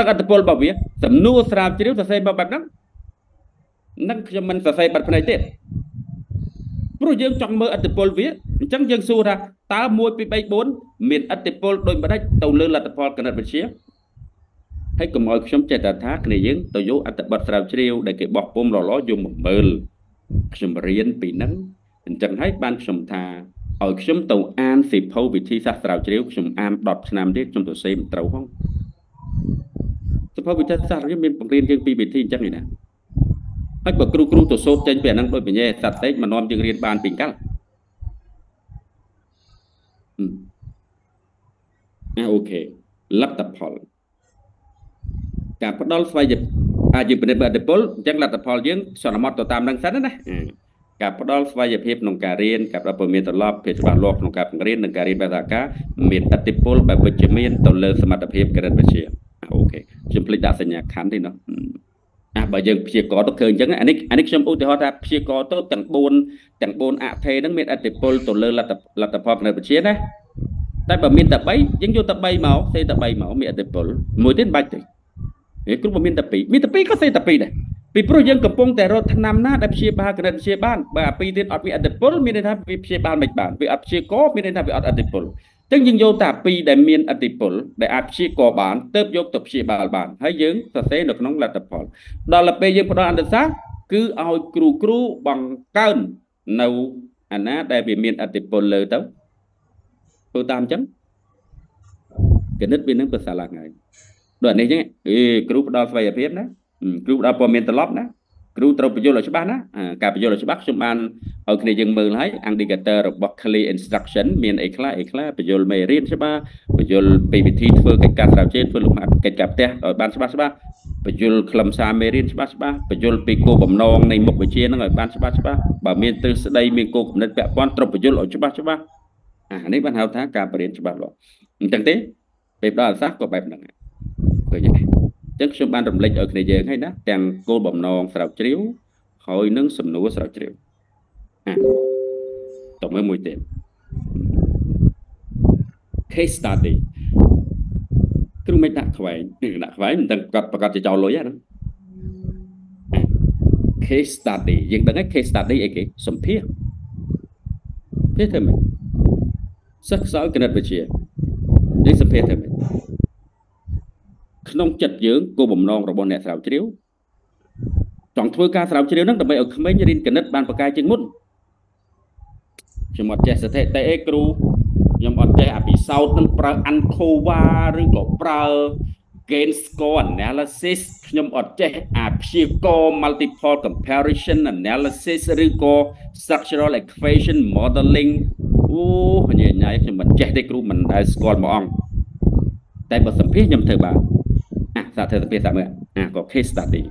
ដឹងអត្តពលរបស់វាសំណួរស្រាវជ្រាវសរសេរមកបែបហ្នឹងនឹងខ្ញុំមិនសរសេរបាត់ភ្នែកទេព្រោះយើងចង់មើលអត្តពលវាអញ្ចឹងយើងសួរថាតើ1 2 3 4មានអត្តពលដូចម្ដេចទៅលើលទ្ធផលគណិតវិទ្យាហើយកុំឲ្យខ្ញុំចេះតែថាគ្នាយើងទៅយកអត្តបទស្រាវជ្រាវដែលគេបោះពុំលលយកមកមើលខ្ញុំរៀនពីហ្នឹងអញ្ចឹងហើយបានខ្ញុំថាឲ្យខ្ញុំទៅអានសិភៅវិធីសាស្ត្រស្រាវជ្រាវខ្ញុំអាន10ឆ្នាំទៀតខ្ញុំទៅសេមិនត្រូវផង សិភៅវិទ្យាសាស្ត្រយើងមានបង្រៀនយើងពីវិធីអញ្ចឹងឯណាហើយបើគ្រូគ្រូទៅសូត្រចេញពីអាហ្នឹងដូចបញ្ញាសត្វតេកមកនាំយើងរៀនបានពីកាលអាអូខេលទ្ធផល ការផ្ដល់ស្វ័យអាជីវនិតបើអតិពលអញ្ចឹងលទ្ធផលយើងសន្មត់ទៅតាមនឹងសិនណាការផ្ដល់ស្វ័យភាពក្នុងការរៀនការផ្ដល់ព័ត៌មានត្រឡប់ភាពច្បាស់លាស់ក្នុងការបង្រៀននិងការរៀនបែបសហការមានអតិពលបែបវិជ្ជមានទៅលើសមត្ថភាពគណិតវិទ្យាអូខេ ខ្ញុំភ្លេចដាក់សញ្ញាខណ្ឌទេណាអាបើយើងព្យាករទៅឃើញអញ្ចឹងអានេះអានេះខ្ញុំឧទាហរណ៍ថាព្យាករទៅទាំង4ទាំង4អថេហ្នឹងមានអតិពលទៅលើលទ្ធលទ្ធផលគណិតវិទ្យាណាតែបើមានតែ3យើងយកតែ3មកសេតែ3មកមានអតិពលមួយទៀតបាច់ទេហេគ្រូបើមានតែ2មានតែ2ក៏សេតែ2ដែរពីព្រោះយើងកំពុងតែរត់ឆ្នាំណាដែលព្យាបាលគណិតវិទ្យាបានបើអាពីរទៀតអត់មានអតិពលមានន័យថាវាព្យាបាលមិនបានវាអត់ព្យាករមានន័យថាវាអត់អតិពល ចឹងយើងយកតែពីរដែលមានអតិពលដែលអាចព្យាករបានទៅយកទៅព្យាបាលបានហើយយើងសរសេរនៅក្នុងលទ្ធផល ដល់ពេលយើងផ្ដល់អន្តរសាស្ត្រគឺឲ្យគ្រូគ្រូបង្កើននៅអាណាដែលវាមានអតិពលលើទៅធ្វើតាមចឹងគណិតវានឹងប្រសើរឡើងហើយដូចនេះចឹងអេគ្រូផ្ដល់ស្វ័យភាពណាគ្រូផ្ដល់ព័ត៌មានត្រឡប់ណា គ្រូត្រូវបញ្យល់ឲ្យច្បាស់ណាការបញ្យល់ឲ្យច្បាស់ខ្ញុំបានឲ្យគ្នាយើងមើលហើយ indicator របស់ clear instruction មានអីខ្លះអីខ្លះបញ្យល់មេរៀនច្បាស់បញ្យល់ពីវិធីធ្វើកិច្ចការស្រាវជ្រាវធ្វើលំហាត់កិច្ចការផ្ទះឲ្យបានច្បាស់ច្បាស់បញ្យល់ខ្លឹមសារមេរៀនច្បាស់ច្បាស់បញ្យល់ពីគោលបំណងនៃមុខវិជ្ជាហ្នឹងឲ្យបានច្បាស់ច្បាស់បើមានទ្រឹស្ដីមានគោលគំនិតពាក់ព័ន្ធត្រូវបញ្យល់ឲ្យច្បាស់ច្បាស់អានេះបានហៅថាការបរៀនច្បាស់លាស់អញ្ចឹងទេពេលដល់អសាសក៏បែបហ្នឹងឃើញទេ ចឹងខ្ញុំបានរំលេចឲ្យគ្នាយើងហើយណាទាំងគោលបំណងស្រាវជ្រាវហើយនឹងសំណួរស្រាវជ្រាវអាតមើលមួយទៀត case study គ្រូមិនដាក់ខ្វែងដាក់ខ្វែងមិនដឹងគាត់ប្រកាសជាចោលលុយហ្នឹង case study យើងដឹងហើយ case study អីគេសម្ភារទេធ្វើម៉េចសិស្សខ្សោយគណិតវិទ្យាយើងសម្ភារធ្វើម៉េច ក្នុងចិត្តយើងគោលបំណងរបស់អ្នកស្រាវជ្រាវចង់ធ្វើការស្រាវជ្រាវហ្នឹងដើម្បីឲ្យក្មេងរៀនគណិតបានប្រកែជាងមុនខ្ញុំអត់ចេះស្ថិតិអេគ្រូខ្ញុំអត់ចេះអភិសោតនឹងប្រើ ANCOVA ឬក៏ប្រើ gain score analysis ខ្ញុំអត់ចេះអាព្យាករ multiple comparison analysis ឬក៏ structural equation modeling អូញ៉ៃញ៉ៃខ្ញុំមិនចេះទេគ្រូមិនដែលស្គាល់មួយអង្គតែបើសម្ភាសខ្ញុំធ្វើបាន អាសាធ្វើសម្ភាសសាក់មើលអាក៏ case study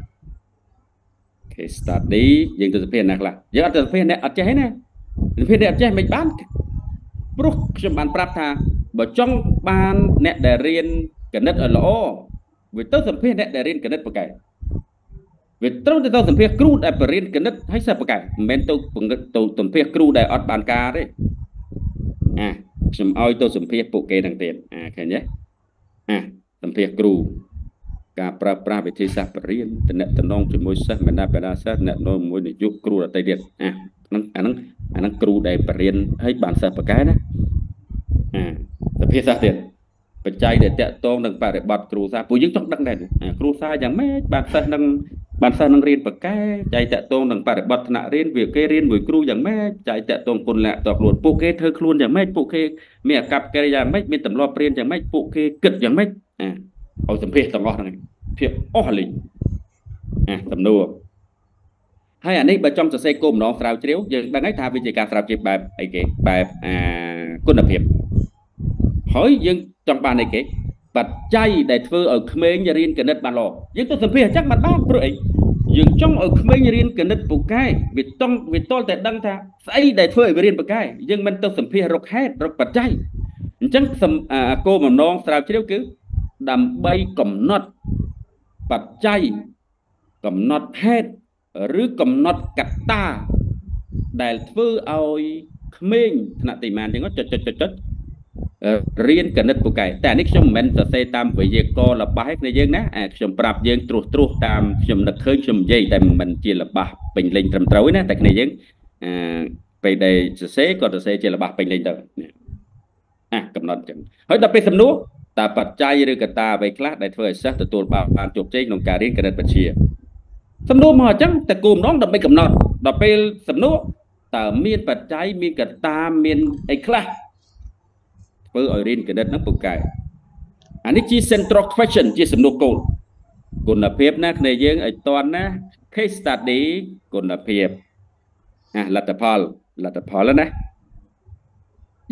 case study យើងទៅសម្ភាសណាខ្លះយើងអត់ទៅសម្ភាសអ្នកអត់ចេះទេណាសម្ភាសអ្នកអត់ចេះមិនបានព្រោះខ្ញុំបានប្រាប់ថាបើចង់បានអ្នកដែលរៀនគណិតឲ្យល្អវាទៅសម្ភាសអ្នកដែលរៀនគណិតប្រកែវាត្រូវទៅសម្ភាសគ្រូដែលបរៀនគណិតឲ្យសិស្សប្រកែមិនមែនទៅទៅសម្ភាសគ្រូដែលអត់បានការទេអាខ្ញុំឲ្យទៅសម្ភាសពួកគេទាំងទៀតអាឃើញទេអាសម្ភាសគ្រូ ការប្រើប្រាស់វិធីសាស្ត្របរៀនតំណតំណងជាមួយសិស្សបណ្ដាបដាសិស្សតំណងជាមួយនាយកគ្រូដទៃទៀតអាហ្នឹងអាហ្នឹងអាហ្នឹងគ្រូដែលបរៀនឲ្យបានសិស្សប្រកែណាអាសភាសាស្ត្រទៀតបច្ច័យដែលតកតងនឹងបរិបត្តិគ្រូសាពួកយើងចង់ដឹងដែរគ្រូសាយ៉ាងម៉េចបានសិស្សនឹងបានសិស្សនឹងរៀនប្រកែចៃតកតងនឹងបរិបត្តិថ្នាក់រៀនវាគេរៀនមួយគ្រូយ៉ាងម៉េចចៃតកតងគុណលក្ខតខ្លួនពួកគេធ្វើខ្លួនយ៉ាងម៉េចពួកគេមានអាកប្បកិរិយាយ៉ាងម៉េចមានទម្លាប់រៀនយ៉ាងម៉េចពួកគេគិតយ៉ាងម៉េចអា ឲ្យសម្ភាសទាំងអស់ហ្នឹងភាពអស់លីងអាសំណួរហើយអានេះបើចង់សរសេរគោលបំណងស្រាវជ្រាវយើងដឹងហើយថាវាជាការស្រាវជ្រាវបែបអីគេបែបអាគុណភាពហើយយើងចង់បានអីគេបច្ច័យដែលធ្វើឲ្យក្មេងរៀនគណិតបានល្អយើងទៅសម្ភាសអញ្ចឹងបានបានព្រោះអីយើងចង់ឲ្យក្មេងរៀនគណិតពូកែវាតង់វាតល់តែដឹងថាស្អីដែលធ្វើឲ្យវារៀនពូកែយើងមិនទៅសម្ភាសរកហេតុរកបច្ច័យអញ្ចឹងគោលបំណងស្រាវជ្រាវគឺ ដើម្បីកំណត់បច្ច័យកំណត់ហេតុឬកំណត់កត្តា ដែលធ្វើឲ្យក្មេងថ្នាក់ទីម៉ានចឹងចុចចុចចុចចុចរៀនគណិតពូកែតែអានេះខ្ញុំមិនមែនសរសេរតាមវេយ្យាករណ៍របស់ឯគ្នាយើងណាអាខ្ញុំប្រាប់យើងត្រួសត្រាសតាមខ្ញុំនឹកឃើញខ្ញុំនិយាយតែមិនជារបស់ពេញលេញត្រឹមត្រូវទេណាតែគ្នាយើងអឺពេលដែលសរសេរក៏សរសេរជារបស់ពេញលេញទៅអាកំណត់ចឹងហើយដល់ពេលសំណួរ តើបច្ច័យឬកត្តាអ្វីខ្លះដែលធ្វើឲ្យសិស្សទទួលបានបានជោគជ័យក្នុងការរៀនគណិតវិទ្យាសំណួរមកអញ្ចឹងតែគោលម្ដងដើម្បីកំណត់ដល់ពេលសំណួរតើមានបច្ច័យមានកត្តាមានអីខ្លះធ្វើឲ្យរៀនគណិតហ្នឹងពូកែអានេះជា central question ជាសំណួរគោលគុណភាពណាគ្នាយើងឲ្យតន់ណា case study គុណភាពអាលទ្ធផលលទ្ធផលណា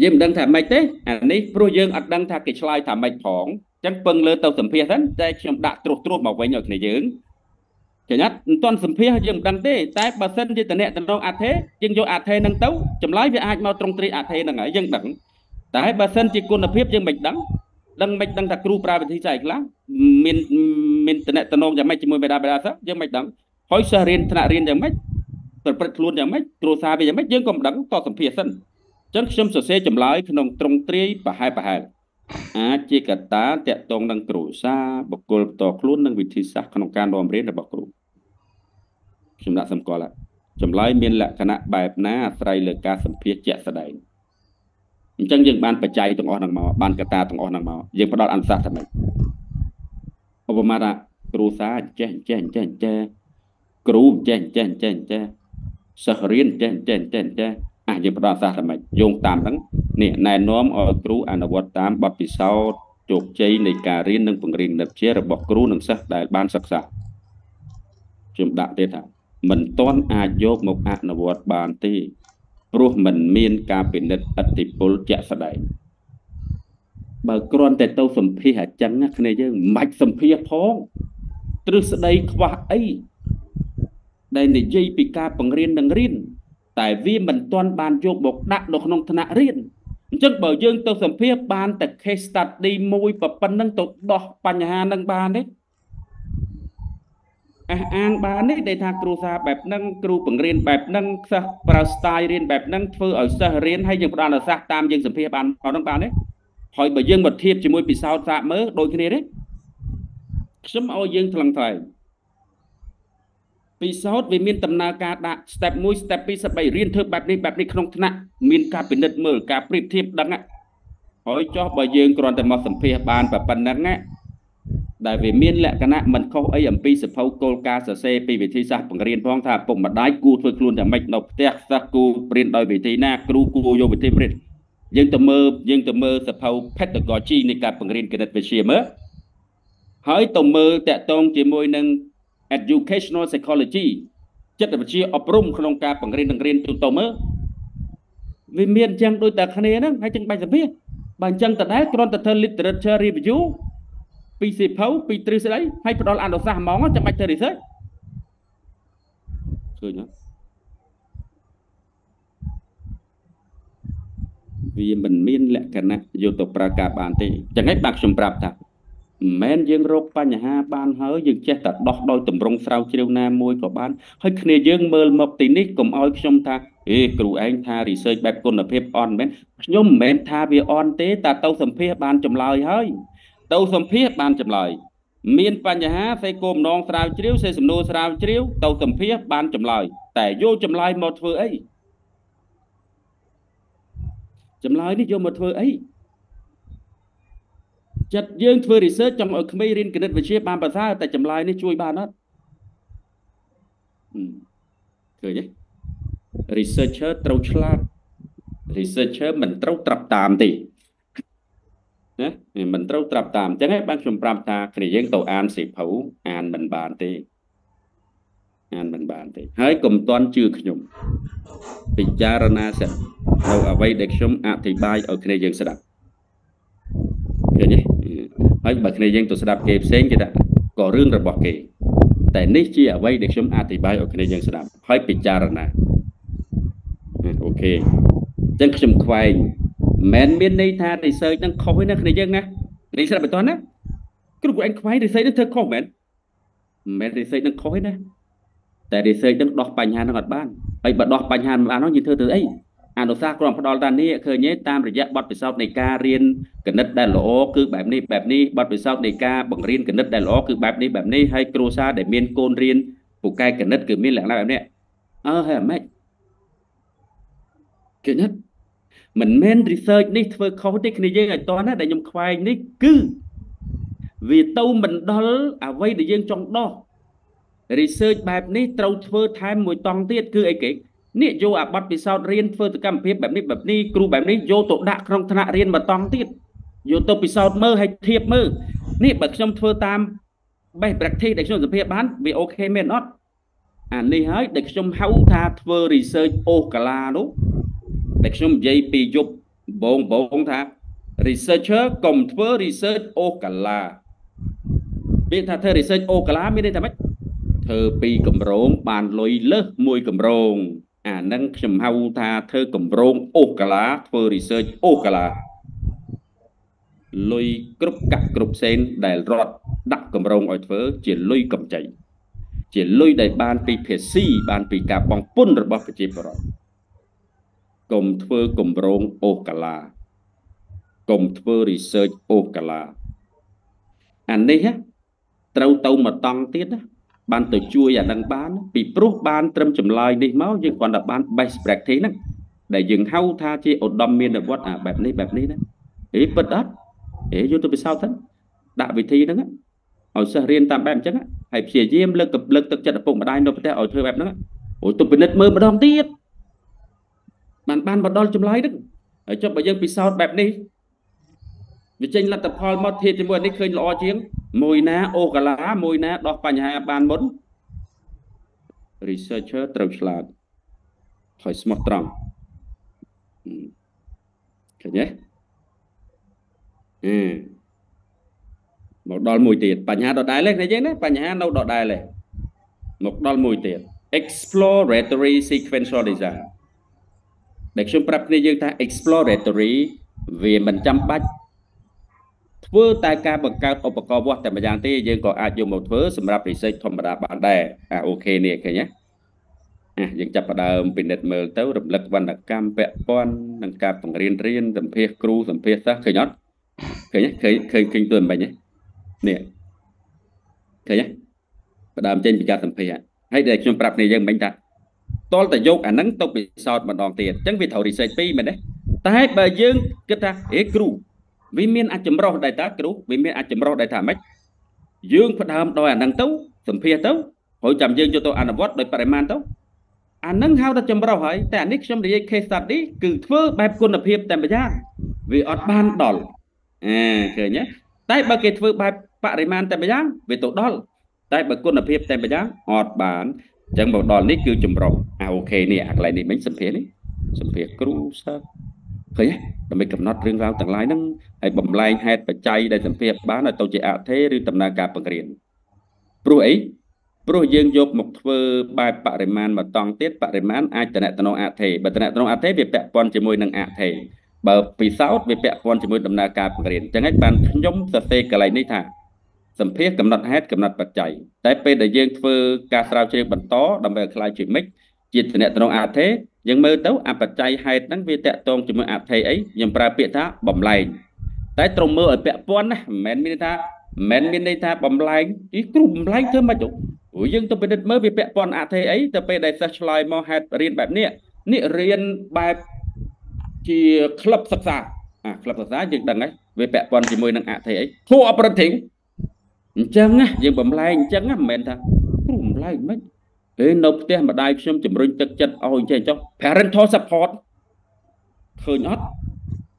យើងមិនដឹងថាម៉េចទេអានេះព្រោះយើងអត់ដឹងថាគេឆ្លើយថាម៉េចផងអញ្ចឹងពឹងលើទៅសម្ភាសហ្នឹងតែខ្ញុំដាក់ត្រួសត្រាសមកវិញឲ្យគ្នាយើងចញ្ញាត់មិនទាន់សម្ភាសយើងមិនដឹងទេតែបើសិនជាតំណែងតំណងអធិយើងយកអធិហ្នឹងទៅចម្លើយវាអាចមកត្រង់ត្រីអធិហ្នឹងហើយយើងដឹងតែបើសិនជាគុណភាពយើងមិនដឹងដឹងមិនដឹងថាគ្រូប្រើវិធីស្អីខ្លះមានមានតំណែងតំណងយ៉ាងម៉េចជាមួយបេដាបេដាសិស្សយើងមិនដឹងហើយសិស្សរៀនថ្នាក់រៀនយ៉ាងម៉េចប្រព្រឹត្តខ្លួនយ៉ាងម៉េចគ្រូសាវាយ៉ាងម៉េចយើងក៏មិនដឹងតសម្ភាសសិនអញ្ចឹងខ្ញុំសរសេរចម្លើយក្នុងត្រង់ត្រីប្រហែលប្រហែលអាចជាកត្តាតកតងនឹងគ្រូសាបុគ្គលផ្ទាល់ខ្លួននិងវិធីសាស្ត្រក្នុងការនាំរៀនរបស់គ្រូខ្ញុំដាក់សម្គាល់ចម្លើយមានលក្ខណៈបែបណាអាស្រ័យលើការសម្ភាសជាក់ស្ដែងអញ្ចឹងយើងបានបច្ច័យទាំងអស់ហ្នឹងមកបានកត្តាទាំងអស់ហ្នឹងមកយើងផ្ដោតអនុសាសន៍ថាម៉េចឧបមាថាគ្រូសាចេះចេះចេះចេះគ្រូចេះចេះចេះចេះសិស្សរៀនចេះចេះចេះចេះអា យើងផ្ដោតសាស្ត្រថាម៉េចយោងតាមហ្នឹងនេះណែនាំឲ្យគ្រូអនុវត្តតាមបទពិសោធន៍ជោគជ័យនៃការរៀននិងពង្រីកនិតជារបស់គ្រូនិងសិស្សដែលបានសិក្សាខ្ញុំដាក់ទៀតថាមិនទាន់អាចយកមកអនុវត្តបានទេព្រោះมันមានការពិនិត្យអតិពលជាក់ស្ដែងបើគ្រាន់តែទៅសម្ភាសអញ្ចឹងគ្នាយើងមិនបាច់សម្ភាសផងទ្រឹស្ដីខ្វះអីដែលនិយាយពីការបង្រៀននិងរៀន តែវាមិនទាន់បានយកមកដាក់នៅក្នុងថ្នាក់រៀនអញ្ចឹងបើយើងទៅសម្ភាសបានតែ case study មួយប៉ុណ្្នឹងទៅដោះបញ្ហានឹងបានទេអះអាងបាននេះដែលថាគ្រូសាបែបហ្នឹងគ្រូបង្រៀនបែបហ្នឹងសិស្សប្រើ style រៀនបែបហ្នឹងធ្វើឲ្យសិស្សរៀនហើយយើងផ្ដល់អនុសាសន៍តាមយើងសម្ភាសបានអត់ហ្នឹងបានទេហើយបើយើងមកធៀបជាមួយពិសោធន៍សាកមើលដូចគ្នាទេខ្ញុំឲ្យយើងថ្លឹងថ្លែង ពិសោធន៍វាមានដំណើរការដាក់ step 1 step 2 step 3រៀនធ្វើបែបនេះបែបនេះក្នុងថ្នាក់មានការពិនិត្យមើលការប្រៀបធៀបដឹងហើយចោះបើយើងគ្រាន់តែមកសម្ភាសបានប៉ុណ្ណឹងដែលវាមានលក្ខណៈមិនខុសអីអំពីសភៅគោលការណ៍សរសេរពីវិធីសាស្ត្របង្រៀនផងថាពុកម្ដាយគួរធ្វើខ្លួនយ៉ាងម៉េចនៅផ្ទះសិស្សគួររៀនដោយវិធីណាគ្រូគួរយកវិធីរៀនយើងទៅមើលយើងទៅមើលសភៅ pedagogy នៃការបង្រៀនគណិតវិទ្យាមើលហើយទៅមើលតកតងជាមួយនឹង educational psychology ចិត្តវិទ្យាអប់រំក្នុងការបង្រៀននិងរៀនទូទៅមើលវាមានអញ្ចឹងដូចតែគ្នាហ្នឹងហើយចឹងបាច់សភាបើអញ្ចឹងតដែលគ្រាន់តែធ្វើ literature review ពីសិភៅពីទ្រឹស្ដីហើយផ្ដល់អនុសាសន៍ហ្មងចាំបាច់ធ្វើ research ឃើញអត់វាមិនមានលក្ខណៈយកទៅប្រើការបានទេចឹងឯងបាទខ្ញុំប្រាប់ថា មិនមែនយើងរកបញ្ហាបានហើយយើងចេះតែដោះដោយតម្រងស្រាវជ្រាវណាមួយក៏បានហើយគ្នាយើងមើលមកទីនេះកុំឲ្យខ្ញុំថាអេគ្រូឯងថា research បែបគុណភាពអន់មែនខ្ញុំមិនមែនថាវាអន់ទេតែទៅសម្ភាសបានចម្លើយហើយទៅសម្ភាសបានចម្លើយមានបញ្ហាសេគោលម្ដងស្រាវជ្រាវសេសំណួរស្រាវជ្រាវទៅសម្ភាសបានចម្លើយតែយកចម្លើយមកធ្វើអីចម្លើយនេះយកមកធ្វើអី ចិត្តយើងធ្វើ research ចង់ឲ្យក្មេងរៀនគណិតវិទ្យាបានប្រសើរតែចម្លើយនេះជួយបានអត់ឃើញទេ researcher ត្រូវឆ្លាត researcher មិនត្រូវត្រាប់តាមទេណាមិនត្រូវត្រាប់តាមអញ្ចឹងឯងបានខ្ញុំប្រាប់ថាគ្នាយើងទៅអានសៀវភៅអានមិនបានទេអានមិនបានទេហើយកុំតន់ជឿខ្ញុំពិចារណាសិននៅអ្វីដែលខ្ញុំអធិប្បាយឲ្យគ្នាយើងស្ដាប់ឃើញទេ ហើយបើគ្នាយើងទៅស្ដាប់គេផ្សេងគេថាក៏រឿងរបស់គេ តែនេះជាអ្វីដែលខ្ញុំអធិប្បាយឲ្យគ្នាយើងស្ដាប់ហើយពិចារណាអូខេអញ្ចឹងខ្ញុំខ្វែងមិនមានន័យថា research ហ្នឹងខុសទេណាគ្នាយើងណានេះស្រាប់បន្តណាគ្រូឯងខ្វែង research ហ្នឹងធ្វើខុសមែនមិនមែន research ហ្នឹងខុសទេណាតែ research ហ្នឹងដោះបញ្ហាហ្នឹងអត់បានហើយបើដោះបញ្ហាមិនបានហ្នឹងយើងធ្វើទៅអី អនុសាសន៍គ្រាន់ផ្ដល់តានេះឃើញទេតាមរយៈបទពិសោធន៍នៃការរៀនគណិតដែលល្អគឺបែបនេះបែបនេះបទពិសោធន៍នៃការបង្រៀនគណិតដែលល្អគឺបែបនេះបែបនេះហើយគ្រូសាដែលមានកូនរៀនពូកែគណិតគឺមានលក្ខណៈបែបនេះអើហើយអាម៉េចគណិតមិនមែន research នេះធ្វើខុសទេគ្នាយើងឲ្យតណាដែលខ្ញុំខ្វែងនេះគឺវាទៅមិនដល់អ្វីដែលយើងចង់ដោះ research បែបនេះត្រូវធ្វើថែមមួយតង់ទៀតគឺអីគេ នេះយកអាប័តពិសោធន៍រៀនធ្វើសកម្មភាពបែបនេះបែបនេះគ្រូបែបនេះយកទៅដាក់ក្នុងថ្នាក់រៀនបន្តទៀតយកទៅពិសោធន៍មើលហើយធៀបមើលនេះបើខ្ញុំធ្វើតាម best practice ដែលខ្ញុំសភាបានវាអូខេមែនអត់អានេះហើយដែលខ្ញុំហៅថាធ្វើ research អូសកាឡានោះដែលខ្ញុំនិយាយពីយប់បងបងថា researcher កុំធ្វើ research អូសកាឡាពាក្យថាធ្វើ research អូសកាឡាមានន័យថាម៉េចធ្វើពីកម្រងបានលុយលើសមួយកម្រង អានឹងខ្ញុំហៅថាធ្វើកម្រងអូសកាឡាធ្វើ research អូសកាឡាលុយគ្រប់កាក់គ្រប់ផ្សេងដែលរត់ដាក់កម្រងឲ្យធ្វើ ជាលុយកម្ចីជាលុយដែលបានពីភាស៊ីបានពីការបងពុនរបស់ប្រជាពលរដ្ឋកុំធ្វើកម្រងអូសកាឡាកុំធ្វើ research អូសកាឡាអានេះត្រូវទៅមកតង់ទៀតណា បានទៅជួយអានឹងបាន ពីព្រោះបានត្រឹមចម្លើយនេះមកយើងគ្រាន់តែបាន best practice ហ្នឹងដែលយើងហៅថាជាឧត្តមមានវត្តអាបែបនេះបែបនេះណាអេពិតអត់អេយកទៅពិសោធន៍ទៅដាក់វិធីហ្នឹងឲ្យសិស្សរៀនតាមបែបអញ្ចឹងហើយព្យាយាមលើកលើកទឹកចិត្តឪពុកម្ដាយនៅផ្ទះឲ្យធ្វើបែបហ្នឹងអូទៅពិនិត្យមើលម្ដងទៀតបានបានបដលចម្លើយហ្នឹងហើយចុះបើយើងពិសោធន៍បែបនេះ វាចេញលទ្ធផលមកធៀបជាមួយនេះឃើញល្អជាង មួយណាអូកាឡាមួយណាដោះបញ្ហាបានមុន researcher ត្រូវឆ្លាតហើយស្មោះត្រង់ឃើញទេអឺមកដល់មួយទៀតបញ្ហាដដែលទេនិយាយណាបញ្ហានៅដដែលទេមកដល់មួយទៀត exploratory sequential design ដែលខ្ញុំប្រាប់គ្នាយើងថា exploratory វាមិនចាំបាច់ ធ្វើតែការបង្កើតឧបករណ៍វាស់តែម្យ៉ាងទេយើងក៏អាចយកមកធ្វើសម្រាប់ research ធម្មតាបានដែរអាអូខេនេះឃើញទេអាយើងចាប់ផ្ដើមពិនិត្យមើលទៅរំលឹកវណ្ណកម្មពាក់ព័ន្ធនឹងការបង្រៀនរៀនសម្ភាសគ្រូសម្ភាសសិស្សឃើញអត់ឃើញឃើញឃើញឃើញទួនបាញ់នេះឃើញផ្ដើមចេញពីការសម្ភាសហើយដែលខ្ញុំប្រាប់គ្នាយើងមិញថាតលតែយកអាហ្នឹងទៅពិសោធន៍ម្ដងទៀតអញ្ចឹងវាត្រូវ research ពីរមែនទេតែបើយើងគិតថាអេគ្រូ វាមានអាចចម្រោះដែរតាគ្រូវាមានអាចចម្រោះដែរថាម៉េចយើងផ្ដើមដោយអានឹងទៅសម្ភារទៅហើយចាំយើងយកទៅអនុវត្តដោយបរិមាណទៅអានឹងហៅថាចម្រោះហើយតែអានេះខ្ញុំនិយាយ case study គឺធ្វើបែបគុណភាពតែម្យ៉ាងវាអត់បានដល់អាឃើញទេតែបើគេធ្វើបែបបរិមាណតែម្យ៉ាងវាទៅដល់តែបើគុណភាពតែម្យ៉ាងអត់បានអញ្ចឹងមកដល់នេះគឺចម្រោះអាអូខេនេះអាកន្លែងនេះមិញសម្ភារនេះសម្ភារគ្រូសិស្ស ឃើញដើម្បីកំណត់រឿងរ៉ាវទាំងឡាយហ្នឹងហើយបំលែងហេតុបច្ច័យដែលសម្ភារបានឲ្យទៅជាអធិឬដំណើរការបង្រៀនព្រោះអីព្រោះយើងយកមកធ្វើបែបបរិមាណមកតង់ទៀតបរិមាណអាចតំណតំណងអធិបើតំណតំណងអធិវាពាក់ព័ន្ធជាមួយនឹងអធិបើពិសោធន៍វាពាក់ព័ន្ធជាមួយដំណើរការបង្រៀនអញ្ចឹងហើយបានខ្ញុំសរសេរកន្លែងនេះថាសម្ភារកំណត់ហេតុកំណត់បច្ច័យតែពេលដែលយើងធ្វើការស្រាវជ្រាវបន្តដើម្បីឲ្យខ្លាយជាមិច ជាតំណតំណងអធិយើងមើលទៅអបច្ច័យហេតុហ្នឹងវាតកតងជាមួយអត្ថេអីខ្ញុំប្រើពាក្យថាបំលែងតែត្រូវមើលឲ្យពាក់ព័ន្ធណាមិនមែនមានថាមិនមែនមានន័យថាបំលែងអីគ្រូបំលែងធ្វើម៉េចទៅព្រោះយើងទៅពិនិត្យមើលវាពាក់ព័ន្ធអត្ថេអីទៅពេលដែលសិស្សឆ្លើយមកហេតុរៀនបែបនេះនេះរៀនបែបជាក្លឹបសិក្សាអាក្លឹបសិក្សាយើងដឹងហើយវាពាក់ព័ន្ធជាមួយនឹងអត្ថេអីធូអប្រតិងអញ្ចឹងណាយើងបំលែងអញ្ចឹងណាមិនមែនថាគ្រូបំលែងមិន អេនៅផ្ទះម្ដាយខ្ញុំជំរុញទឹកចិត្តឲ្យចេះចុះ parental support ឃើញអត់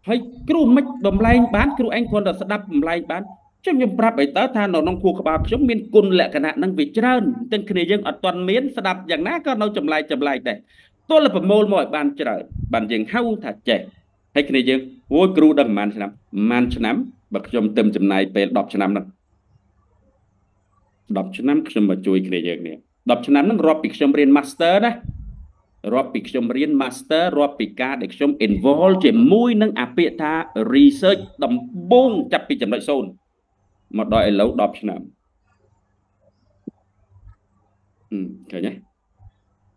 ហើយគ្រូមិនបំលែងបានគ្រូឯងគ្រាន់តែស្ដាប់បំលែងបានខ្ញុំខ្ញុំប្រាប់ឲ្យតើថានៅក្នុងខួរក្បាលខ្ញុំមានគុណលក្ខណៈនឹងវាច្រើនទាំងគ្នាយើងអត់ទាន់មានស្ដាប់យ៉ាងណាក៏នៅចម្លែកចម្លែកដែរទល់ប្រមូលមកឲ្យបានច្រើនបានយើងហៅថាចេះហើយគ្នាយើងអូយគ្រូដឹងប្រហែលឆ្នាំប្រហែលឆ្នាំបើខ្ញុំទៅចំណាយពេល10ឆ្នាំហ្នឹង10ឆ្នាំខ្ញុំមកជួយគ្នាយើងនេះ 10ឆ្នាំហ្នឹងរាប់ពីខ្ញុំរៀន master ណារាប់ពីខ្ញុំរៀន master រាប់ពីការដែលខ្ញុំ involve ជាមួយនឹងអាពាក្យថា research ដំបូងចាប់ពីចំណុច0មកដល់ឥឡូវ10ឆ្នាំឃើញទេ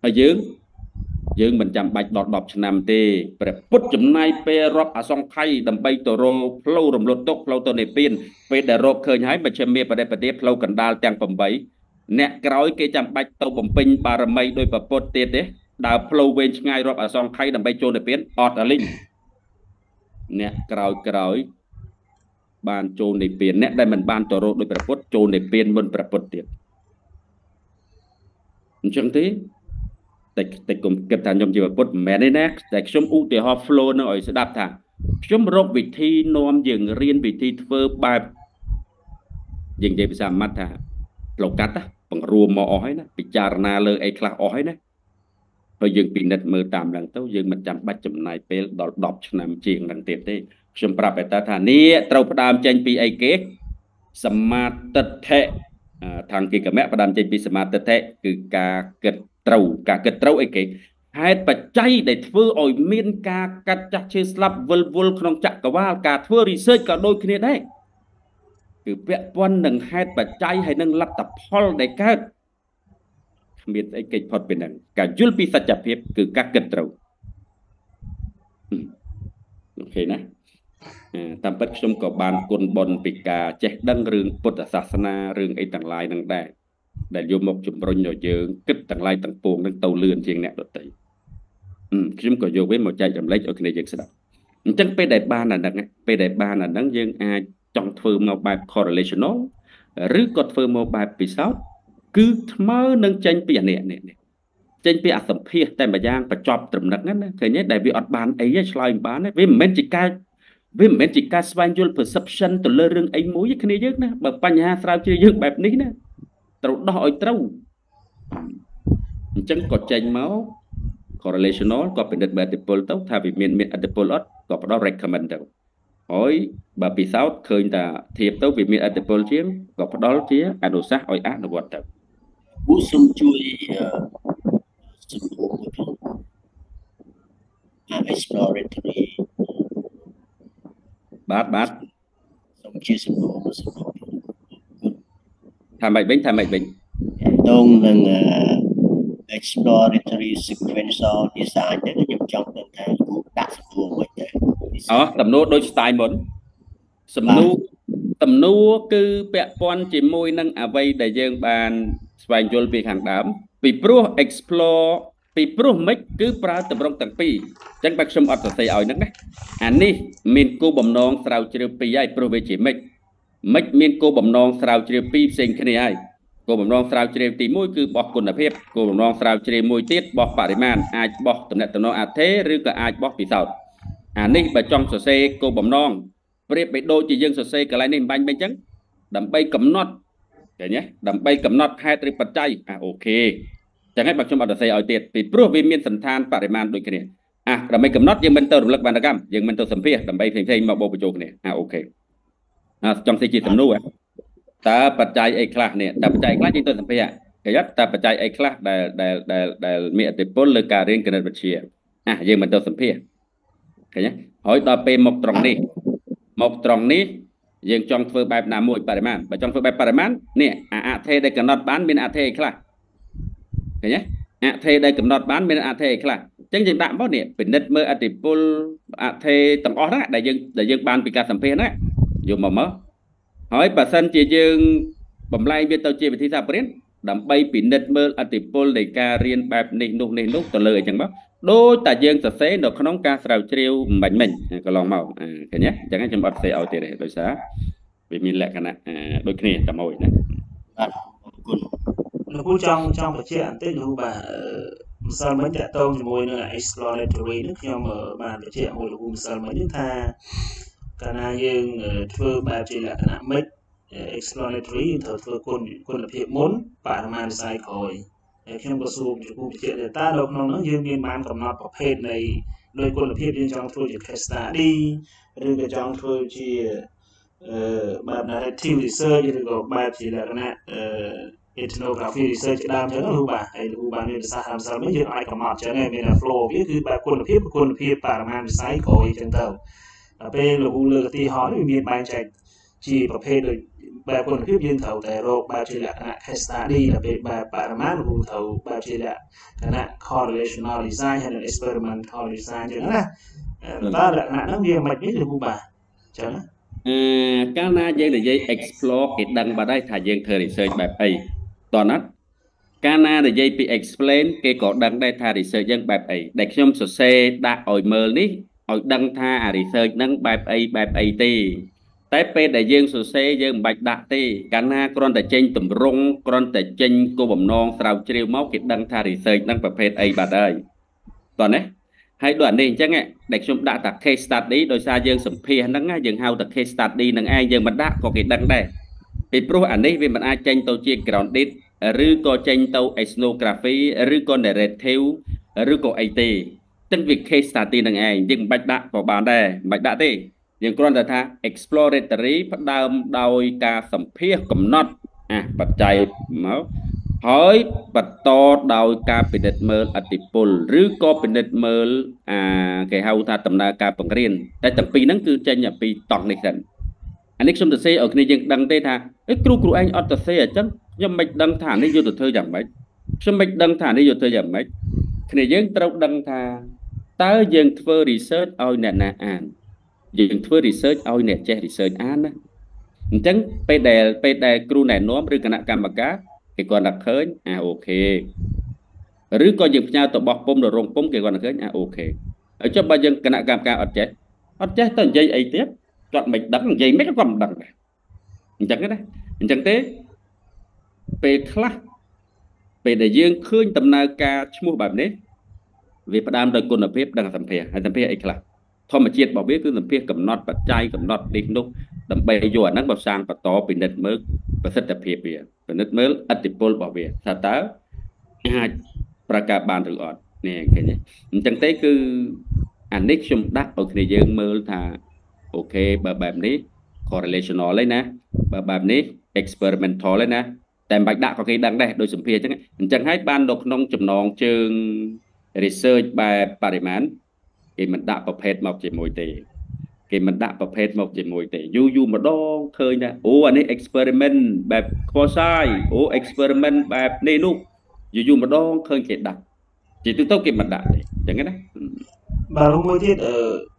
ហើយយើងយើងមិនចាំបាច់ដល់10ឆ្នាំទេព្រះពុទ្ធចំណាយពេលរាប់អសង្ខ័យដើម្បីទៅរកផ្លូវរំលត់ទុកផ្លូវទៅនិព្វានពេលដែលរកឃើញហើយមជ្ឈិមាបដិបទាផ្លូវកណ្ដាលទាំង8 អ្នកក្រោយគេចាំបាច់ទៅបំពេញបារមីដោយព្រះពុទ្ធទៀតទេដើរផ្លូវវែងឆ្ងាយរាប់អសង្ខ័យដើម្បីចូលនិព្វានអត់អលីងអ្នកក្រោយក្រោយបានចូលនិព្វានអ្នកដែលមិនបានទៅរកដោយព្រះពុទ្ធចូលនិព្វានមុនព្រះពុទ្ធទៀតអញ្ចឹងទេតែតែគុំគិតថាខ្ញុំជាពុទ្ធមិនមែនទេណាតែខ្ញុំឧទាហរណ៍ flow នឹងឲ្យស្ដាប់ថាខ្ញុំរកវិធីនាំយើងរៀនវិធីធ្វើបែបយើងនិយាយភាសាម៉ាត់ថាផ្លូវកាត់ បង្រួមមកអស់ហើយណាពិចារណាលើអីខ្លះអស់ហើយណាហើយយើងពិនិត្យមើលតាមឡើងទៅយើងមិនចាំបាច់ចំណាយពេលដល់10ឆ្នាំជាងនឹងទៀតទេខ្ញុំប្រាប់តែថានេះត្រូវផ្ដើមចេញពីអីគេសមាទិដ្ឋិທາງគិកមៈផ្ដើមចេញពីសមាទិដ្ឋិគឺការគិតត្រូវការគិតត្រូវអីគេហេតុបច្ច័យដែលធ្វើឲ្យមានការកាត់ចាស់ឈើស្លាប់វិលវល់ក្នុងចក្រវាលការធ្វើ research ក៏ដូចគ្នាដែរ គឺពាក់ព័ន្ធនឹងហេតុបច្ច័យហើយនឹងលទ្ធផលដែលកើតគ្មានអីកិច្ចផុតពីនឹងការយល់ពីសច្ចភាពគឺការគិតត្រូវអូខេណាតាមពិតខ្ញុំក៏បានគុណបុណ្យពីការចេះដឹងរឿងពុទ្ធសាសនារឿងអីទាំងឡាយនឹងដែរដែលយកមកជំរុញឲ្យយើងគិតទាំងឡាយទាំងពួងនឹងទៅលឿនជាងអ្នកដទៃខ្ញុំក៏យកវាមកចែករំលែកឲ្យគ្នាយើងស្ដាប់អញ្ចឹងពេលដែលបានអាហ្នឹងពេលដែលបានអាហ្នឹងយើងអាច ចង់ធ្វើមកបែប correlational ឬក៏ធ្វើមកបែបពិសោធន៍គឺថ្មើនឹងចេញពីអានេះនេះចេញពីអសម្ភារតែម្យ៉ាងបញ្ចប់ត្រឹមនឹកណាឃើញទេដែលវាអត់បានអីទេឆ្លើយមិនបានទេវាមិនមែនជាការវាមិនមែនជាការស្វែងយល់ perception ទៅលើរឿងអីមួយគ្នាយើងណាបើបញ្ហាស្រាវជ្រាវយើងបែបនេះណាត្រូវដោះឲ្យត្រូវអញ្ចឹងក៏ចេញមក correlational ក៏ពិនិត្យបែបអតិពលទៅថាវាមានមានអតិពលអត់ក៏ផ្ដល់ recommend ទៅ ហើយបើពិសោធន៍ឃើញថាធៀបទៅវាមានអតិពលជាងក៏ផ្ដល់ជាអនុសាសន៍ឲ្យអនុវត្តទៅពូសូមជួយសំណួរមួយផង exploratory បាទបាទសូមជាសំណួរមួយសំណួរថាម៉េចវិញថាម៉េចវិញតងនឹង exploratory sequential design ទៅខ្ញុំ ចង់ដឹងថាគូដាក់សំណួរមួយទៅអូសំណួរដូច style មុនសំណួរសំណួរគឺពាក់ព័ន្ធជាមួយនឹងអ្វីដែលយើងបានស្វែងយល់ពីខាងដើមពីព្រោះ explore ពីព្រោះមិនគឺប្រើតម្រងទាំងពីរអញ្ចឹងបើខ្ញុំអត់សរសេរឲ្យហ្នឹងណាអានេះមានគោលបំណងស្រាវជ្រាវពីរហើយព្រោះវាជាមិនមិនមានគោលបំណងស្រាវជ្រាវពីរផ្សេងគ្នាហើយគោ លបំណងស្រាវជ្រាវទី1គឺបោះគុណភាពគោលបំណងស្រាវជ្រាវមួយទៀតបោះបរិមាណអាចបោះតំណែងតំណងអធិឬក៏អាចបោះពិសោធន៍អានេះបើចង់សរសេរគោលបំណងប្រៀបបីដូចជាយើងសរសេរកន្លែងនេះមិនបាញ់មិនអញ្ចឹងដើម្បីកំណត់ឃើញទេដើម្បីកំណត់ហេតុឬបច្ច័យអាអូខេចឹងហើយបើខ្ញុំអត់សរសេរឲ្យទៀតពីព្រោះវាមានសន្តានបរិមាណដូចគ្នាអាដើម្បីកំណត់យើងមិនទៅរំលឹកវណ្ណកម្មយើងមិនទៅសម្ភាសដើម្បីផ្សេងៗមកបូកបញ្ចូលគ្នាអាអូខេចង់សេជាសំណួរ តើបច្ច័យអីខ្លះនេះតើបច្ច័យខ្លះយើងទៅសម្ភារគេយត់តើបច្ច័យអីខ្លះដែលដែលដែលដែលមានអតិពលលើការរៀនគណិតវិទ្យាអាយើងមិនទៅសម្ភារឃើញទេហើយដល់ពេលមកត្រង់នេះមកត្រង់នេះយើងចង់ធ្វើបែបណាមួយបរិមាណបើចង់ធ្វើបែបបរិមាណនេះអាអធិដែលកំណត់បានមានអធិអីខ្លះឃើញទេអធិដែលកំណត់បានមានអធិអីខ្លះអញ្ចឹងយើងដាក់មកនេះពិនិត្យមើលអតិពលអធិទាំងអស់ណាដែលយើងដែលយើងបានពីការសម្ភារណាយកមកមក ហើយបើសិនជាយើងបំលែងវាទៅជាវិធីសាស្ត្ររៀនដើម្បីពិនិត្យមើលអតិពលនៃការរៀនបែបនេះនោះនេះនោះទៅលើអីចឹងមកដូចតែយើងសរសេរនៅក្នុងការស្រាវជ្រាវមិញមិញកន្លងមកឃើញទេអញ្ចឹងខ្ញុំអត់ផ្សេងឲ្យទៀតទេដោយសារវាមានលក្ខណៈដូចគ្នាតែមួយណាបាទអរគុណលោកគ្រូចង់ចង់បញ្ជាក់បន្តិចលោកបាទម្សិលមិញតកតងជាមួយនឹង exploratory នេះខ្ញុំបានបញ្ជាក់មួយលោកគ្រូម្សិលមិញថា កាលណាយើងធ្វើបែបជាលក្ខណៈ mix explanatory ត្រូវធ្វើគុណគុណភាពមុនបរិមាណវិស័យក្រោយហើយខ្ញុំក៏សួរជំពូបញ្ជាក់ថាតើនៅក្នុងនោះយើងមានបានកំណត់ប្រភេទនៃដោយគុណភាពយើងចង់ធ្វើជា case study ឬក៏ចង់ធ្វើជាអឺបែប narrative research ឬក៏បែបជាលក្ខណៈអឺ ethnography research ដើមចឹងលោកបាទហើយលោកបានមានប្រសាសន៍តាមសិលនេះយើងអាចកំណត់ចឹងឯងមាន flow វាគឺបែបគុណភាពគុណភាពបរិមាណវិស័យក្រោយចឹងទៅដល់ ពេលលោកលើកឧទាហរណ៍នេះវាមានបែងចែកជាប្រភេទដូចបែបគុណភាពយើងត្រូវតែរកបែបជាលក្ខណៈ case study ដល់ពេលបែបបរិមាណគ្រូត្រូវបែបជាលក្ខណៈ correlational design ហើយនិង experimental design ចឹងណាតើលក្ខណៈហ្នឹងវាមិនវិញលោកគ្រូបាទចឹងណាអឺកាលណាយើងនិយាយ explore គេដឹងបាត់ហើយថាយើងធ្វើ research បែបអីតោះណាកាលណានិយាយពី explain គេក៏ដឹងដែរថា research យើងបែបអីដែលខ្ញុំសរសេរដាក់ឲ្យមើលនេះ ឲ្យដឹងថាអា research ហ្នឹងបែបអីបែបអីទេតែពេលដែលយើងសរសេរយើងមិនបាច់ដាក់ទេកាលណាគ្រាន់តែចេញតម្រង់គ្រាន់តែចេញគោលបំណងស្រាវជ្រាវមកគេដឹងថា research ហ្នឹងប្រភេទអីបាត់ហើយតោះណាហើយដូចអានេះអញ្ចឹងដែលខ្ញុំដាក់តា case study ដោយសារយើងសម្ភាសហ្នឹងយើងហៅតា case study ហ្នឹងឯងយើងមិនដាក់ក៏គេដឹងដែរពីព្រោះអានេះវាមិនអាចចេញទៅជា grounded ឬក៏ចេញទៅ ethnography ឬក៏ narrative ឬក៏អីទេ ទាំងវា case study នឹងឯងយើងមិនបាច់ដាក់ក៏បានដែរមិនបាច់ដាក់ទេយើងគ្រាន់តែថា exploratory ផ្ដើមដោយការសម្ភាសកំណត់អាបច្ច័យមកហើយបន្តដោយការពិនិត្យមើលអតិពលឬក៏ពិនិត្យមើលអាគេហៅថាដំណើរការបង្រៀនតែទាំងពីរហ្នឹងគឺចេញពីតង់នេះសិនអានេះខ្ញុំទៅសេឲ្យគ្នាយើងដឹងទេថាអេគ្រូគ្រូឯងអត់ទៅសេអញ្ចឹងខ្ញុំមិនដឹងថានេះយកទៅធ្វើយ៉ាងម៉េចខ្ញុំមិនដឹងថានេះយកទៅយ៉ាងម៉េចគ្នាយើងត្រូវដឹងថា តើយើងធ្វើ research ឲ្យអ្នកណាអានយើងធ្វើ research ឲ្យអ្នកចេះ research អានណាអញ្ចឹងពេលដែលពេលដែលគ្រូណែនាំឬគណៈកម្មការគេគាត់តែឃើញអាអូខេឬក៏យើងផ្ញើទៅបោះពុំទៅរងពុំគេគាត់តែឃើញអាអូខេហើយចុះបើយើងគណៈកម្មការអត់ចេះអត់ចេះទៅនិយាយអីទៀតគាត់មិនដឹងនិយាយមិនគាត់មិនដឹងដែរអញ្ចឹងណាអញ្ចឹងទេពេលខ្លះពេលដែលយើងឃើញដំណើរការឈ្មោះបែបនេះ វាផ្ដើមដោយគុណភាពដឹងសម្ភារហើយសម្ភារអីខ្លះធម្មជាតិរបស់វាគឺសម្ភារកំណត់បច្ច័យកំណត់នេះនោះដើម្បីយកអាហ្នឹងមកសាងបន្តពិនិត្យមើលប្រសិទ្ធភាពវាពិនិត្យមើលអតិពលរបស់វាថាតើអាចប្រកាសបានឬអត់នេះឃើញទេអញ្ចឹងទេគឺអានេះខ្ញុំដាក់ឲ្យគ្នាយើងមើលថាអូខេបើបែបនេះ correlational ឯណាបើបែបនេះ experimental ឯណាតែមិនបាច់ដាក់ក៏គេដឹងដែរដោយសម្ភារអញ្ចឹងអញ្ចឹងហើយបាននៅក្នុងចំណងជើង research បែបបរិមាណគេមិនដាក់ប្រភេទមកជាមួយទេគេមិនដាក់ប្រភេទមកជាមួយទេយូរយូរម្ដងឃើញថាអូអានេះ experiment បែបខ្វល់សាយអូ experiment បែបនេះនោះយូរយូរម្ដងឃើញគេដាក់ជាទូទៅគេមិនដាក់ទេអញ្ចឹងណាបាទលោកមួយទៀត